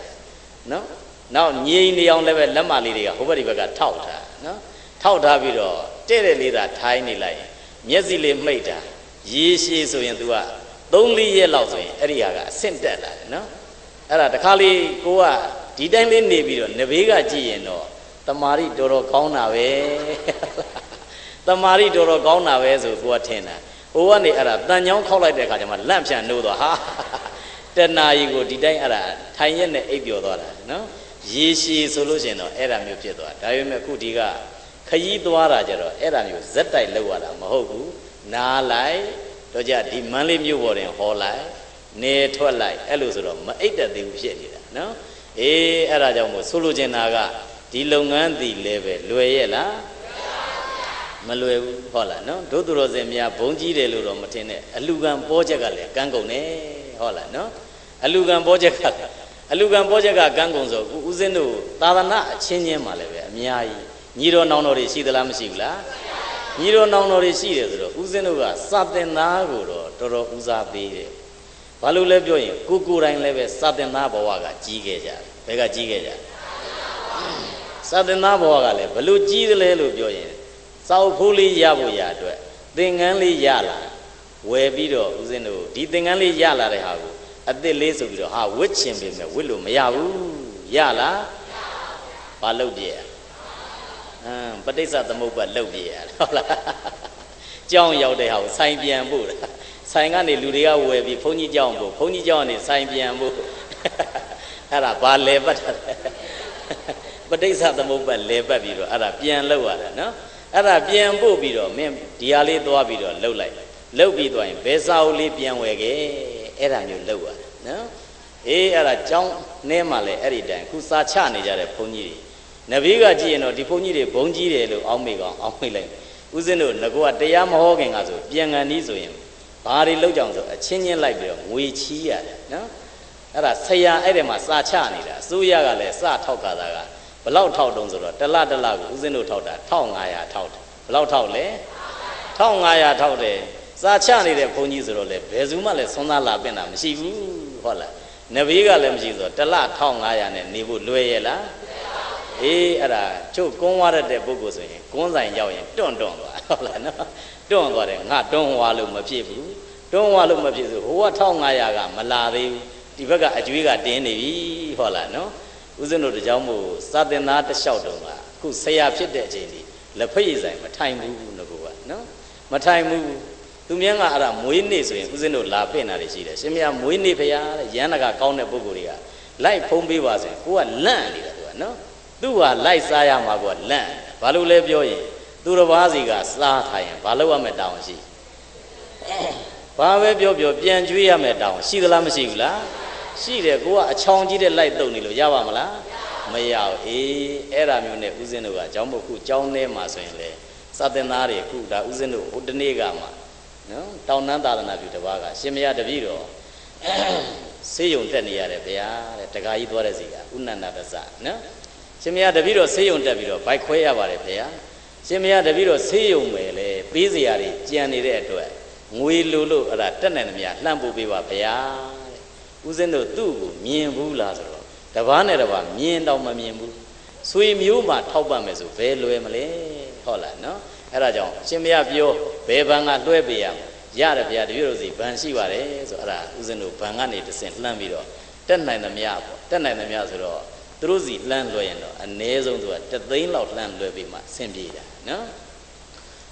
နော်နောက်ငြိမ်နေအောင်လည်းပဲလက်မလေးတွေကဟိုဘက်ဒီဘက်ကထောက်ထားနော်ထောက်ထားပြီးတော့တဲ့တဲ့လေးသာထိုင်းနေလိုက်ရင်မျက်စိလေးမှိတ်တာရေရှည်ဆိုရင် तू က3-4ရက်လောက်ဆိုရင်အဲ့ဒီဟာကအဆင့်တက်လာတယ်နော်အဲ့ဒါတခါလေးကိုက ဒီတိုင်းလေးနေပြီးတော့နဘေးကကြည့်ရင်တော့တမာရီတော်တော်ကောင်းတာပဲတမာရီတော်တော်ကောင်းတာပဲဆိုကိုကထင်တာဟိုကနေအဲ့ဒါတန်ချောင်းခောက်လိုက်တဲ့အခါကျမှလန့်ဖြန့်နှိုးသွားဟာတဏှာကြီးကိုဒီတိုင်းအဲ့ဒါထိုင်ရက်နဲ့အိပ်ပျော်သွားတာနော်ရေရှည်ဆိုလို့ရှိရင်တော့အဲ့ဒါမျိုးဖြစ်သွားဒါပေမဲ့ခုဒီကခยีသွားတာကြတော့အဲ့ဒါမျိုးဇက်တိုက်လောက်ရတာမဟုတ်ဘူးနားလိုက်တော့ကြဒီမန်းလေးမြို့ပေါ်တင်ဟောလိုက်နေထွက်လိုက်အဲ့လိုဆိုတော့မအိပ်တတ်သေးဘူးဖြစ်နေတာနော် အေးအဲ့ဒါကြောင့်မို့ဆိုလိုချင်တာကဒီလုပ်ငန်းဒီလည်းပဲလွယ်ရဲ့လားမလွယ်ဘူးဟုတ်လားနော်ဒုသူတော်စင်များဘုံကြီးတယ်လို့တော့မထင်နဲ့အလူကံပေါ်ချက်ကလည်းကန်းကုန်တယ်ဟုတ်လားနော်အလူကံပေါ်ချက်ကအလူကံပေါ်ချက်ကကန်းကုန်ဆိုဦးဦးဇင်းတို့သာသနာအချင်းချင်းမှလည်းပဲအများကြီးညီတော်နောင်တော်တွေရှိသလားမရှိဘူးလားညီတော်နောင်တော်တွေရှိတယ်ဆိုတော့ဦးဇင်းတို့ကစာတင်သားကိုတော့တော်တော်ဦးစားပေးတယ် ဘာလို့လဲပြောရင်ကိုကိုယ်တိုင်လည်းပဲစာတင်သားဘဝကကြီးခဲ့ကြတယ်ဘယ်ကကြီးခဲ့ကြလဲစာတင်သားဘဝကလည်းဘလို့ကြီးတယ်လဲလို့ပြောရင်စောက်ဖိုးလေးရဖို့ရအတွက်သင်္ကန်းလေးရလာဝယ်ပြီးတော့ဦးဇင်းတို့ဒီသင်္ကန်းလေးရလာတဲ့ဟာကိုအစ်စ်လေးဆိုပြီးတော့ဟာဝစ်ချင်ပြီမဲ့ဝစ်လို့မရဘူးရလားဘာလုပ်ပြရအမ်ပဋိစ္စသမုပ္ပါလုပ်ပြရဟုတ်လား ကြောင်းရောက်တဲ့ဟာကိုဆိုင်ပြန်ဖို့လားဆိုင်ကနေလူတွေကဝယ်ပြီးဘုန်းကြီးကြောင်းဖို့ဘုန်းကြီးကြောင်းကနေဆိုင်ပြန်ဖို့အဲ့ဒါဘာလဲပတ်တာလဲပဋိစ္စသမုပ္ပါလဲပတ်ပြီးတော့အဲ့ဒါပြန်လောက်ရတာနော်အဲ့ဒါပြန်ပို့ပြီးတော့မင်းဒီဟာလေးသွားပြီးတော့လှုပ်လိုက်လှုပ်ပြီးသွားရင်ဘယ်စာအုပ်လေးပြန်ဝယ်ခဲ့အဲ့ဒါမျိုးလှုပ်ရတယ်နော်အေးအဲ့ဒါကြောင်းနဲမှလည်းအဲ့ဒီတိုင်ခုစာချနေကြတဲ့ဘုန်းကြီးတွေနဗီးကကြည့်ရင်တော့ဒီဘုန်းကြီးတွေဘုန်းကြီးတယ်လို့အောင်းမိကောင်အောင်းမိလိုက် ဦးဇင်းတို့ငကောတရားမဟောခင်ကဆိုပြန်ကန်ဤဆိုရင်ဘာတွေလောက်ကြောင်ဆိုအချင်းချင်းလိုက်ပြီးတော့ငွေချီးရတယ်နော်အဲ့ဒါဆရာအဲ့ဒီမှာစာချနေတာအစိုးရကလည်းစထောက်ခါတာကဘလောက်ထောက်တုံးဆိုတော့တလတလကိုဦးဇင်းတို့ထောက်တာ1500ထောက်တယ်ဘလောက်ထောက်လဲ1500ထောက်တယ်စာချနေတဲ့ဘုန်းကြီးဆိုတော့လေဘယ်သူမှလည်းဆွမ်းသားလာပင့်တာမရှိဘူးဟုတ်လားနဘေးကလည်းမရှိဆိုတော့တလ1500နဲ့နေဖို့လွယ်ရဲ့လား အေးအဲ့ဒါချုပ်ကုန်းဝါရတဲ့ပုဂ္ဂိုလ်ဆိုရင်ကုန်းဆိုင်ရောက်ရင်တွန့်တွန့်သွားဟုတ်လားနော်တွန့်သွားတယ်ငါတွန့်ဝါလို့မဖြစ်ဘူးတွန့်ဝါလို့မဖြစ်ဆိုဟိုက1500ကမလာသေးဘူးဒီဘက်ကအကျွေးကတင်းနေပြီဟုတ်လားနော်ဦးဇင်းတို့တကြောင်မို့စာတင်သားတစ်လျှောက်တုံးကအခုဆရာဖြစ်တဲ့အချိန်ဒီလက်ဖက်ရည်ဆိုင်မထိုင်ဘူးငကူကနော်မထိုင်ဘူးသူမြန်းကအဲ့ဒါမွေးနေ့ဆိုရင်ဦးဇင်းတို့လာဖိနေတာတွေရှိတယ်ရှင်မယားမွေးနေ့ဖရာတဲ့ရန်တကကောင်းတဲ့ပုဂ္ဂိုလ်တွေကလိုက်ဖုံးပေးပါဆိုရင်ကိုကလန့်နေတာသူကနော် သူ့ဟာလိုက်စားရမှာကိုကလန့်ဘာလို့လဲပြောရင်သူတစ်ပါးစီကစားထားရင်ဘာလို့ရမယ်တောင်းရှိဘာပဲပြောပြောပြန်ကျွေးရမယ်တောင်းရှိသလားမရှိဘူးလားရှိတယ်ကိုကအချောင်ကြီးတဲ့လိုက်တုံနေလို့ရပါမလားမရဘူးအေးအဲ့ဒါမျိုးနဲ့ဦးဇင်းတို့ကအကြောင်းမို့ခုကြောင်းထဲမှာဆိုရင်လေစတင်သားတွေခုဒါဦးဇင်းတို့ဟိုတနေ့ကမှနော်တောင်နန်းသာသနာပြုတစ်ပါးကရှင်မရတပည့်တော်ဆေးရုံတက်နေရတယ်ဗျာတဲ့တခါကြီးသွားတဲ့စီကဥနန္ဒတစနော် ရှင်မရတပည့်တော်ဆေးရုံတက်ပြီးတော့ဘိုက်ခွဲရပါတယ်ဗျာရှင်မရတပည့်တော်ဆေးရုံမယ်လေပေးစရာတွေကြံနေတဲ့အတွက်ငွေလိုလို့အဲ့ဒါတက်နိုင်သမျှလှမ်းပို့ပေးပါဗျာတဲ့ဦးဇင်းတို့သူ့ကိုမြင်ဘူးလားဆိုတော့တပားနဲ့တပားမြင်တော့မမြင်ဘူးဆွေမျိုးမှထောက်ပံ့မယ်ဆိုဘယ်လွယ်မလဲဟုတ်လားနော်အဲ့ဒါကြောင့်ရှင်မရပြောဘယ်ဘန်ကလွှဲပေးရမလဲရတယ်ဗျာတပြည့်တို့စီဘန်ရှိပါတယ်ဆိုအဲ့ဒါဦးဇင်းတို့ဘန်ကနေတဆင့်လှမ်းပြီးတော့တက်နိုင်သမျှပေါ့တက်နိုင်သမျှဆိုတော့ သူတို့စီလှမ်းလွှဲရင်တော့အ ਨੇ ဆုံးသူကတသိန်းလောက်လှမ်းလွှဲပြီးမှဆင်ပြေတာနော်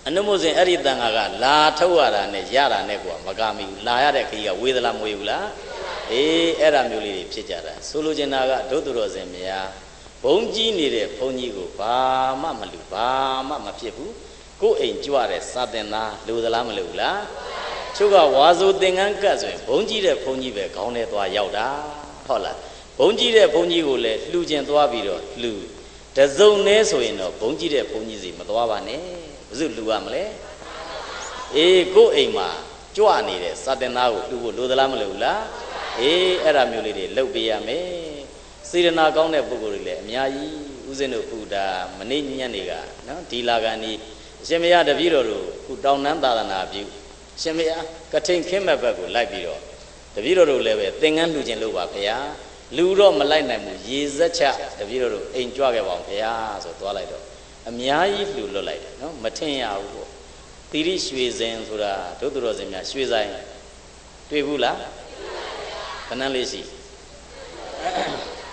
အနုမို့စဉ်အဲ့ဒီတန်ခါကလာထုတ်ရတာနဲ့ရတာနဲ့ကွာမကမိဘူးလာရတဲ့ခကြီးကဝေသလားမဝေဘူးလားအေးအဲ့ဒါမျိုးလေးတွေဖြစ်ကြတာဆိုလိုချင်တာကဒုသူတော်စင်များဘုံကြီးနေတဲ့ဘုံကြီးကိုဘာမှမလူဘာမှမဖြစ်ဘူးကိုယ်အိမ်ကြွတဲ့စာတင်သားလူသလားမလူလားချုပ်ကဝါဆိုသင်္ကန်းကတ်ဆိုရင်ဘုံကြီးတဲ့ဘုံကြီးပဲခေါင်းထဲသွားရောက်တာဟုတ်လား ဘုံကြီးတဲ့ဘုံကြီးကိုလည်းလှူကျင်သွားပြီးတော့လှူတစုံနဲဆိုရင်တော့ဘုံကြီးတဲ့ဘုံကြီးစီမသွားပါနဲ့ဘယ်သူလှူရမလဲအေးကိုယ်အိမ်မှာကြွနေတဲ့စာတင်သားကိုလှူဖို့လိုသလားမလိုဘူးလားအေးအဲ့ဒါမျိုးလေးတွေလုပ်ပေးရမယ်စေရနာကောင်းတဲ့ပုဂ္ဂိုလ်တွေလည်းအများကြီးဦးဇင်းတို့ခုဒါမနေ့ညနေကနော်ဒီလာကန်ဒီအရှင်မရတပည့်တော်တို့ခုတောင်နန်းသာသနာပြုအရှင်မရကထိန်ခင်းမဲ့ဘက်ကိုလိုက်ပြီးတော့တပည့်တော်တို့လည်းပဲသင်္ကန်းလှူခြင်းလို့ပါဗျာ လူတော့မလိုက်နိုင်ဘူးရေစက်ချတပည့်တော်တို့အိမ်ကြွခဲ့ပါအောင်ဘုရားဆိုသွားလိုက်တော့အများကြီးလူလွတ်လိုက်တယ်နော်မထင်ရဘူးပေါ့တိရိရွှေစင်ဆိုတာဒုသူတော်စင်များရွှေဆိုင်တွေ့ဘူးလားခဏလေးရှိ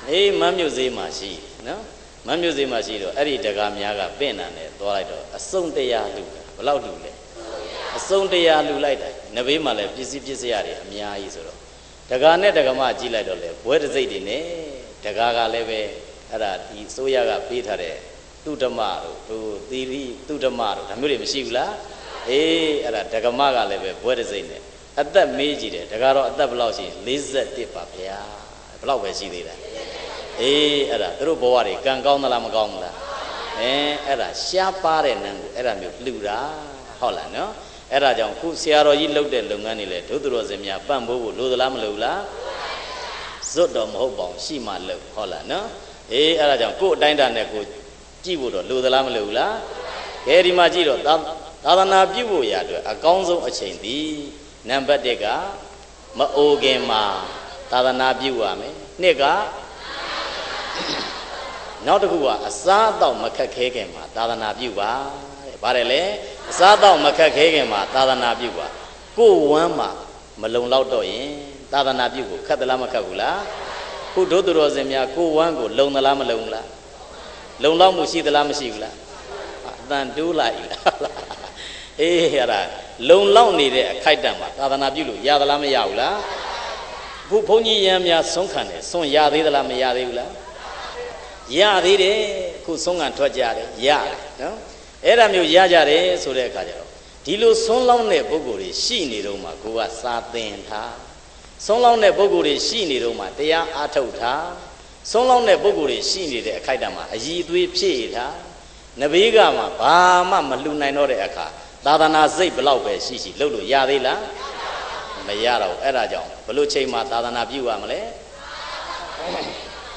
အေးမမ်းမြုပ်သေးမှရှိနော်မမ်းမြုပ်သေးမှရှိတော့အဲ့ဒီတကားများကပင့်တာနဲ့သွားလိုက်တော့အစုံတရားလူတာဘယ်လောက်လူလဲအစုံတရားလူလိုက်တာနဘေးမှာလည်းပစ္စည်းပစ္စည်းရတယ်အများကြီးဆိုတော့ တကားနဲ့တက္ကမကြည့်လိုက်တော့လေဘွဲတစိတ်တွေနဲ့တကားကလည်းပဲအဲ့ဒါဒီစိုးရကပေးထားတဲ့သူဓမ္မတို့သူသီရိသူဓမ္မတို့ဒါမျိုးတွေမရှိဘူးလားအေးအဲ့ဒါတက္ကမကလည်းပဲဘွဲတစိတ်နဲ့အသက်မေးကြည့်တယ်တကားတော့အသက်ဘယ်လောက်ရှိ41ပါဗျာဘယ်လောက်ပဲရှိသေးတယ်အေးအဲ့ဒါသူတို့ဘဝတွေကံကောင်းသလားမကောင်းဘူးလားအဲအဲ့ဒါရှားပါတဲ့နန်းကိုအဲ့ဒါမျိုးလှူတာဟုတ်လားနော် အဲ့ဒါကြောင့်ခုဆရာတော်ကြီးလှုပ်တဲ့လုပ်ငန်းတွေလေဒုသတော်စင်များပန့်ဖို့ကိုလိုသလားမလိုဘူးလားဇွတ်တော်မဟုတ်ပါဘူးရှိမှလှုပ်ဟုတ်လားနော်အေးအဲ့ဒါကြောင့်ကို့အတိုင်းတာနဲ့ကိုကြည့်ဖို့တော့လိုသလားမလိုဘူးလားကဲဒီမှာကြည့်တော့သာသနာပြုဖို့ရာအတွက်အကောင်းဆုံးအချိန်ဒီနံပါတ်1ကမအိုခင်မှာသာသနာပြုရမယ်နှစ်ကနောက်တစ်ခုကအစားအသောက်မခက်ခဲခင်မှာသာသနာပြုပါတဲ့ဗါတယ်လေ အစားအသောက်မခက်ခဲခင်မှာသာသနာပြုပါကိုဝမ်းမှာမလုံလောက်တော့ရင်သာသနာပြုဖို့ခက်သလားမခက်ဘူးလားခုဒုသူတော်စင်များကိုဝမ်းကိုလုံသလားမလုံဘူးလားလုံလောက်မှုရှိသလားမရှိဘူးလားအတန်တိုးလိုက်လားအေးအဲ့ဒါလုံလောက်နေတဲ့အခိုက်အတန့်မှာသာသနာပြုလို့ရသလားမရဘူးလားခုဘုန်းကြီးရံများဆုံးခံတယ်ဆုံးရသေးသလားမရသေးဘူးလားရသေးတယ်ခုဆုံးခံထွက်ကြတယ်ရတယ်နော် အဲ့ဒါမျိုးရကြတယ်ဆိုတဲ့အခါကျတော့ဒီလိုဆုံးလောင်းတဲ့ပုဂ္ဂိုလ်တွေရှိနေတော့မှကိုကစာသင်ထားဆုံးလောင်းတဲ့ပုဂ္ဂိုလ်တွေရှိနေတော့မှတရားအားထုတ်ထားဆုံးလောင်းတဲ့ပုဂ္ဂိုလ်တွေရှိနေတဲ့အခိုက်အတန့်မှာအည်သွေးဖြည့်ထားနဘေးကမှဘာမှမလှူနိုင်တော့တဲ့အခါသာသနာစိတ်ဘလောက်ပဲရှိရှိလုပ်လို့ရသေးလားမရတော့အဲ့ဒါကြောင့်ဘလို့ချိန်မှာသာသနာပြုရမလဲ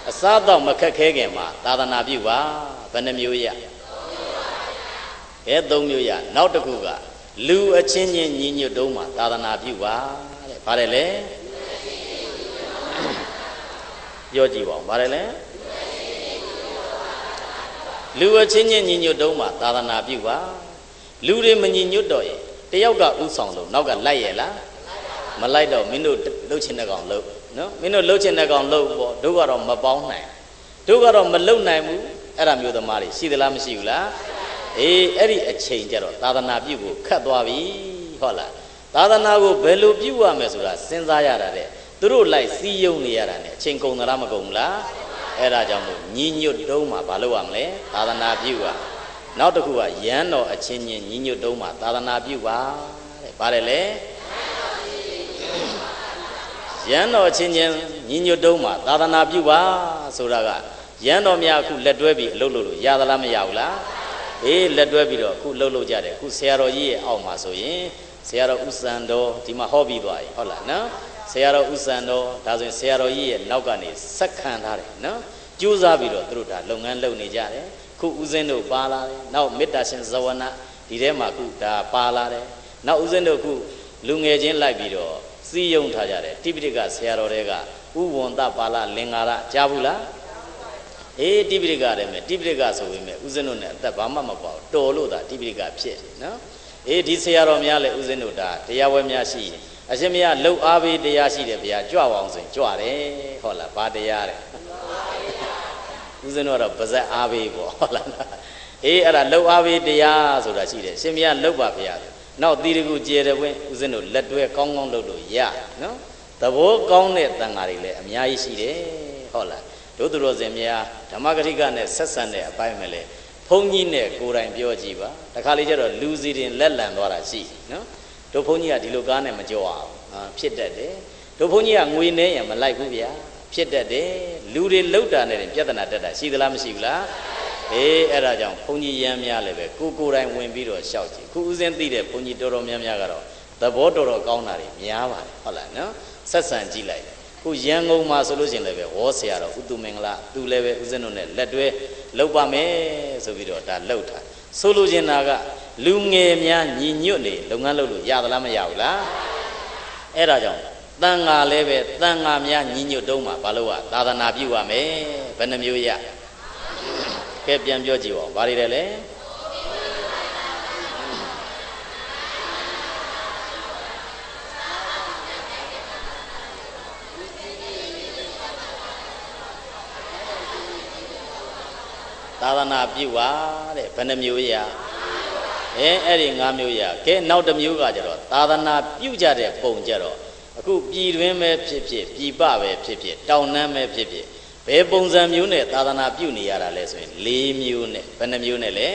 အစားတော့မခက်ခဲခင်မှာသာသနာပြုပါဘယ်နှမျိုးရ ကဲသုံးမျိုးရနောက်တစ်ခုကလူအချင်းချင်းညီညွတ်တုံးမှာသာသနာပြုပါတဲ့ဗါတယ်လေပြောကြည့်ပါဦးဗါတယ်လေလူအချင်းချင်းညီညွတ်တုံးမှာသာသနာပြုပါလူတွေမညီညွတ်တော့ရင်တယောက်ကဥဆောင်လို့နောက်ကလိုက်ရလားမလိုက်တော့မင်းတို့လှုပ်ချင်တဲ့ကောင်လှုပ်နော်မင်းတို့လှုပ်ချင်တဲ့ကောင်လှုပ်ပေါ့တို့ကတော့မပေါင်းနိုင်တို့ကတော့မလှုပ်နိုင်ဘူးအဲ့ဒါမျိုးသမားတွေရှိသလားမရှိဘူးလား အေးအဲ့ဒီအချိန်ကျတော့သာသနာပြုဖို့ခတ်သွားပြီဟုတ်လားသာသနာကိုဘယ်လိုပြုရမယ်ဆိုတာစဉ်းစားရတာတဲ့သူတို့လိုက်စီးယုံနေရတာ ਨੇ အချိန်ကုန်သလားမကုန်ဘူးလားအဲ့ဒါကြောင့်မို့ညီညွတ်တုံးမှာဘာလုပ်ရမလဲသာသနာပြုရနောက်တစ်ခုကရန်တော်အချင်းချင်းညီညွတ်တုံးမှာသာသနာပြုပါတဲ့ဗါတယ်လေရန်တော်ချင်းချင်းညီညွတ်တုံးမှာသာသနာပြုပါဆိုတာကရန်တော်များအခုလက်တွဲပြီးအလုပ်လုပ်လို့ရသလားမရဘူးလား အေးလက်တွဲပြီးတော့အခုလှုပ်လှုပ်ကြတယ်အခုဆရာတော်ကြီးရဲ့အောက်မှာဆိုရင်ဆရာတော်ဥစံတော်ဒီမှာဟောပြီးသွားပြီဟုတ်လားနော်ဆရာတော်ဥစံတော်ဒါဆိုရင်ဆရာတော်ကြီးရဲ့နောက်ကနေဆက်ခံထားတယ်နော်ကြိုးစားပြီးတော့သူတို့ဒါလုပ်ငန်းလုပ်နေကြတယ်ခုဥစဉ်တို့ပါလာတယ်နောက်မေတ္တာရှင်ဇဝနာဒီထဲမှာခုဒါပါလာတယ်နောက်ဥစဉ်တို့ခုလူငယ်ချင်းလိုက်ပြီးတော့စီးယုံထားကြတယ်တိပိဋကဆရာတော်တွေကဥဝန္တပါဠလင်္ကာရကြားဘူးလား အေးတိပိဋကတယ်မယ်တိပိဋကဆိုပေမဲ့ဥစဉ်တို့ ਨੇ အသက်ဘာမှမကွာဘူးတော်လို့သာတိပိဋကဖြစ်နော်အေးဒီဆရာတော်များလည်းဥစဉ်တို့ဒါတရားဝဲများရှိရင်အရှင်မရလှုပ်အားပေးတရားရှိတယ်ဗျာကြွအောင်ဆိုရင်ကြွတယ်ဟုတ်လားဘာတရားတဲ့ဥစဉ်တို့ကတော့ပါဇက်အားပေးပေါ့ဟုတ်လားအေးအဲ့ဒါလှုပ်အားပေးတရားဆိုတာရှိတယ်ရှင်မရလှုပ်ပါဗျာနောက်သီရကုကျေတယ်ဝင်ဥစဉ်တို့လက်တွဲကောင်းကောင်းလှုပ်လို့ရနော်သဘောကောင်းတဲ့တန်ဃာတွေလည်းအများကြီးရှိတယ်ဟုတ်လား တို့သူတော်စင်များဓမ္မဂရိကနဲ့ဆက်ဆံတဲ့အပိုင်းမှာလေဘုန်းကြီးနဲ့ကိုယ်တိုင်ပြောကြည့်ပါတခါလေကျတော့လူစီတင်လက်လံသွားတာရှိနော်တို့ဘုန်းကြီးကဒီလိုကားနဲ့မကြောက်အောင်ဖြစ်တတ်တယ်တို့ဘုန်းကြီးကငွေနေရင်မလိုက်ဘူးဗျာဖြစ်တတ်တယ်လူတွေလောက်တာနဲ့ပြဿနာတက်တာရှိသလားမရှိဘူးလားအေးအဲ့ဒါကြောင့်ဘုန်းကြီးရမ်းများလည်းပဲကိုကိုယ်တိုင်ဝင်ပြီးတော့ရှောက်ကြည့်ခုဦးစင်းသိတဲ့ဘုန်းကြီးတော်တော်များများကတော့သဘောတော်တော်ကောင်းတာတွေများပါတယ်ဟုတ်လားနော်ဆက်ဆံကြည့်လိုက် ခုရန်ကုန်မှာဆိုလို့ရှိရင်လည်းပဲဝေါ်ဆရာတော်ဥတုမင်္ဂလာသူလည်းပဲဦးဇင်းတို့နဲ့လက်တွဲလောက်ပါမယ်ဆိုပြီးတော့ဒါလောက်တာဆိုလိုချင်တာကလူငယ်များညီညွတ်နေလုပ်ငန်းလုပ်လို့ရသလားမရဘူးလားအဲ့ဒါကြောင့်တန်ဃာလည်းပဲတန်ဃာများညီညွတ်တုံးမှာဘာလို့อ่ะသာသနာပြုရမယ်ဘယ်နှမျိုးရကဲပြန်ပြောကြည့်ပါဦးဘာတွေလဲ သာသနာပြုပါတဲ့ဘယ်နှမျိုးရအဲအဲ့ဒီ၅မျိုးရကဲနောက်တစ်မျိုးကကြတော့သာသနာပြုကြတဲ့ပုံကြတော့အခုပြည်တွင်းပဲဖြစ်ဖြစ်ပြည်ပပဲဖြစ်ဖြစ်တောင်နှမ်းပဲဖြစ်ဖြစ်ဘယ်ပုံစံမျိုးနဲ့သာသနာပြုနေရတာလဲဆိုရင်၄မျိုးနဲ့ဘယ်နှမျိုးနဲ့လဲ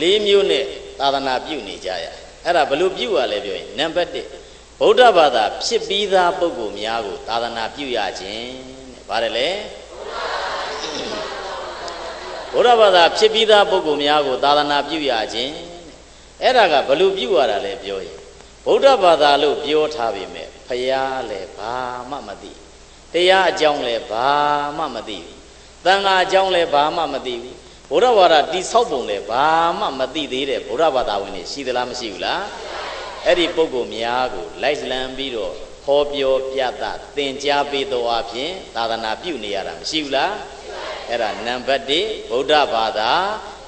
၄မျိုးနဲ့သာသနာပြုနေကြရအဲ့ဒါဘလို့ပြုရလဲပြောရင်နံပါတ်1ဗုဒ္ဓဘာသာဖြစ်ပြီးသားပုဂ္ဂိုလ်များကိုသာသနာပြုရခြင်းတဲ့ဗါတယ်လေ ဘုရားဘာသာဖြစ်ပြီးသားပုဂ္ဂိုလ်များကိုသာသနာပြုရခြင်းတဲ့အဲ့ဒါကဘလို့ပြုရတာလဲပြောရင်ဗုဒ္ဓဘာသာလို့ပြောထားပေမဲ့ဖယားလည်းဘာမှမသိတရားအကြောင်းလည်းဘာမှမသိဘူးတန်ခါအကြောင်းလည်းဘာမှမသိဘူးဘုရားဘာသာတိဆောက်ပုံလည်းဘာမှမသိသေးတဲ့ဘုရားဘာသာဝင်တွေရှိသလားမရှိဘူးလားအဲ့ဒီပုဂ္ဂိုလ်များကိုလိုက်လံပြီးတော့ဟောပြောပြသသင်ကြားပေးတော်အဖြစ်သာသနာပြုနေရတာမရှိဘူးလား အဲ့ဒါနံပါတ်1ဗုဒ္ဓဘာသာ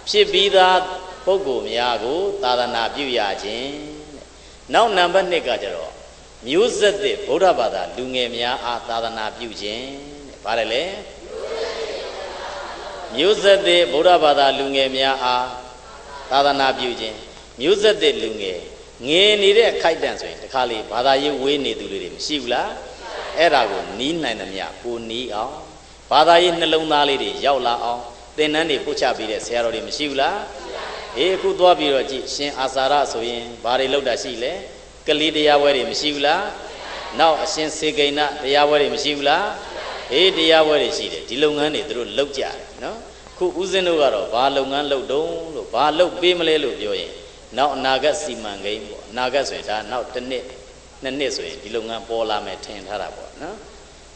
ဖြစ်ပြီးသားပုဂ္ဂိုလ်များကိုသာသနာပြုရခြင်းတဲ့နောက်နံပါတ်2ကကြတော့မျိုးဆက်သစ်ဗုဒ္ဓဘာသာလူငယ်များအားသာသနာပြုခြင်းတဲ့ဘာလဲလဲမျိုးဆက်သစ်ဗုဒ္ဓဘာသာလူငယ်များအားသာသနာပြုခြင်းမျိုးဆက်သစ်လူငယ်ငယ်နေတဲ့ခိုက်တန့်ဆိုရင်တခါလေဘာသာရေးဝေးနေသူတွေမရှိဘူးလားအဲ့ဒါကိုနီးနိုင်သမျှကိုနီးအောင် ဘာသာရေးနှလုံးသားလေးတွေရောက်လာအောင်သင်တန်းတွေပို့ချပေးတဲ့ဆရာတော်တွေမရှိဘူးလားအေးအခုသွားပြီးတော့ကြည့်ရှင်အာစာရဆိုရင်ဘာတွေလောက်တာရှိလဲကလေးတရားပွဲတွေမရှိဘူးလားနောက်အရှင်စေကိဏတရားပွဲတွေမရှိဘူးလားအေးတရားပွဲတွေရှိတယ်ဒီလုပ်ငန်းတွေသူတို့လုပ်ကြတယ်နော်ခုဦးဇင်းတို့ကတော့ဘာလုပ်ငန်းလုပ်တုံးလို့ဘာလုပ်ပေးမလဲလို့ပြောရင်နောက်အနာဂတ်စီမံကိန်းပေါ့အနာဂတ်ဆိုရင်ဒါနောက်တစ်နှစ်နှစ်နှစ်ဆိုရင်ဒီလုပ်ငန်းပေါ်လာမယ်ထင်ထားတာပေါ့နော်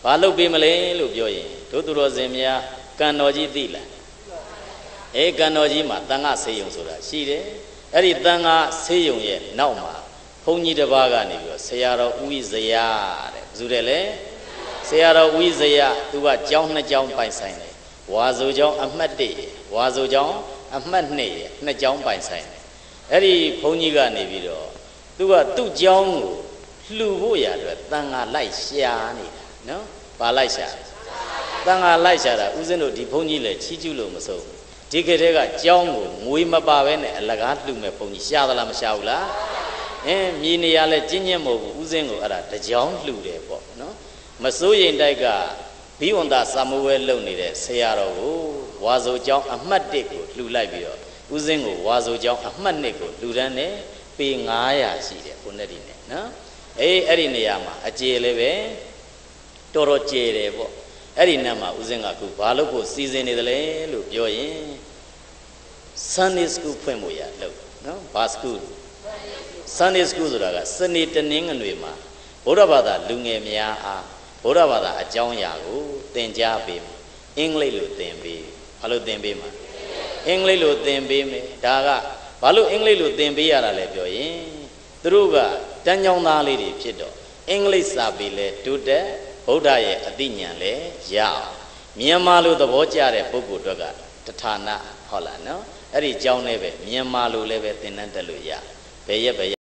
ဘာလုပ်ပေးမလဲလို့ပြောရင်တို့သူတော်စင်များကံတော်ကြီးသိလားအဲကံတော်ကြီးမှာတန်ခါဆေးရုံဆိုတာရှိတယ်အဲ့ဒီတန်ခါဆေးရုံရဲ့နောက်မှာဘုန်းကြီးတစ်ပါးကနေပြီးတော့ဆရာတော်ဦးဇရာတဲ့ဘယ်သူတဲ့လဲဆရာတော်ဦးဇရာသူကကျောင်းနှစ်ကျောင်းပိုင်ဆိုင်တယ်ဝါဆိုကျောင်းအမှတ်1ဝါဆိုကျောင်းအမှတ်2နှစ်ကျောင်းပိုင်ဆိုင်တယ်အဲ့ဒီဘုန်းကြီးကနေပြီးတော့သူကသူ့ကျောင်းကိုလှူဖို့ရအတွက်တန်ခါလိုက်ရှာနေတာ နော်ဘာလိုက်ရှာတန်ခါလိုက်ရှာတာဦးဇင်းတို့ဒီဘုန်းကြီးလည်းချီးကျူးလို့မဆုံးဒီခေတ်တည်းကကျောင်းကိုငွေမပါဘဲနဲ့အလကားလှူမဲ့ဘုန်းကြီးရှာသလားမရှာဘူးလားအင်းမြေနေရလဲကျင့်ညက်မဟုတ်ဘူးဦးဇင်းကိုအဲ့ဒါတကြောင်လှူတယ်ပေါ့နော်မစိုးရင်တိုက်ကဘိဝန္တာစာမဝဲလုံနေတဲ့ဆရာတော်ကိုဝါဆိုကျောင်းအမှတ်1ကိုလှူလိုက်ပြီးတော့ဦးဇင်းကိုဝါဆိုကျောင်းအမှတ်2ကိုလှူဒန်းတယ်ပေ900ရှိတယ်ကိုနဲ့ဒီနဲ့နော်အေးအဲ့ဒီနေရာမှာအကျေလည်းပဲ တော်တော်ကျေတယ်ပေါ့အဲ့ဒီနတ်မှာဦးဇင်းကအခုဘာလို့ကိုစီစဉ်နေတယ်လဲလို့ပြောရင် Sunday school ဖွင့်ဖို့ရလို့နော်ဘာ school Sunday school ဆိုတာကစနေတနင်္ဂနွေမှာဘုရားဘာသာလူငယ်များအားဘုရားဘာသာအကြောင်းအရာကိုသင်ကြားပေးမယ်အင်္ဂလိပ်လိုသင်ပေးဘာလို့သင်ပေးမှာအင်္ဂလိပ်လိုသင်ပေးမယ်ဒါကဘာလို့အင်္ဂလိပ်လိုသင်ပေးရတာလဲပြောရင်သူတို့ကတန်းကြောင်းသားလေးတွေဖြစ်တော့အင်္ဂလိပ်စာပေလဲတိုးတက် ဗုဒ္ဓရဲ့အသိဉာဏ်လဲရအောင်မြန်မာလိုသဘောကျတဲ့ပုဂ္ဂိုလ်တို့ကတဌာနဟုတ်လားနော်အဲ့ဒီအကြောင်းလည်းပဲမြန်မာလိုလည်းပဲသင်တန်းတက်လို့ရဘယ်ရက်ပဲ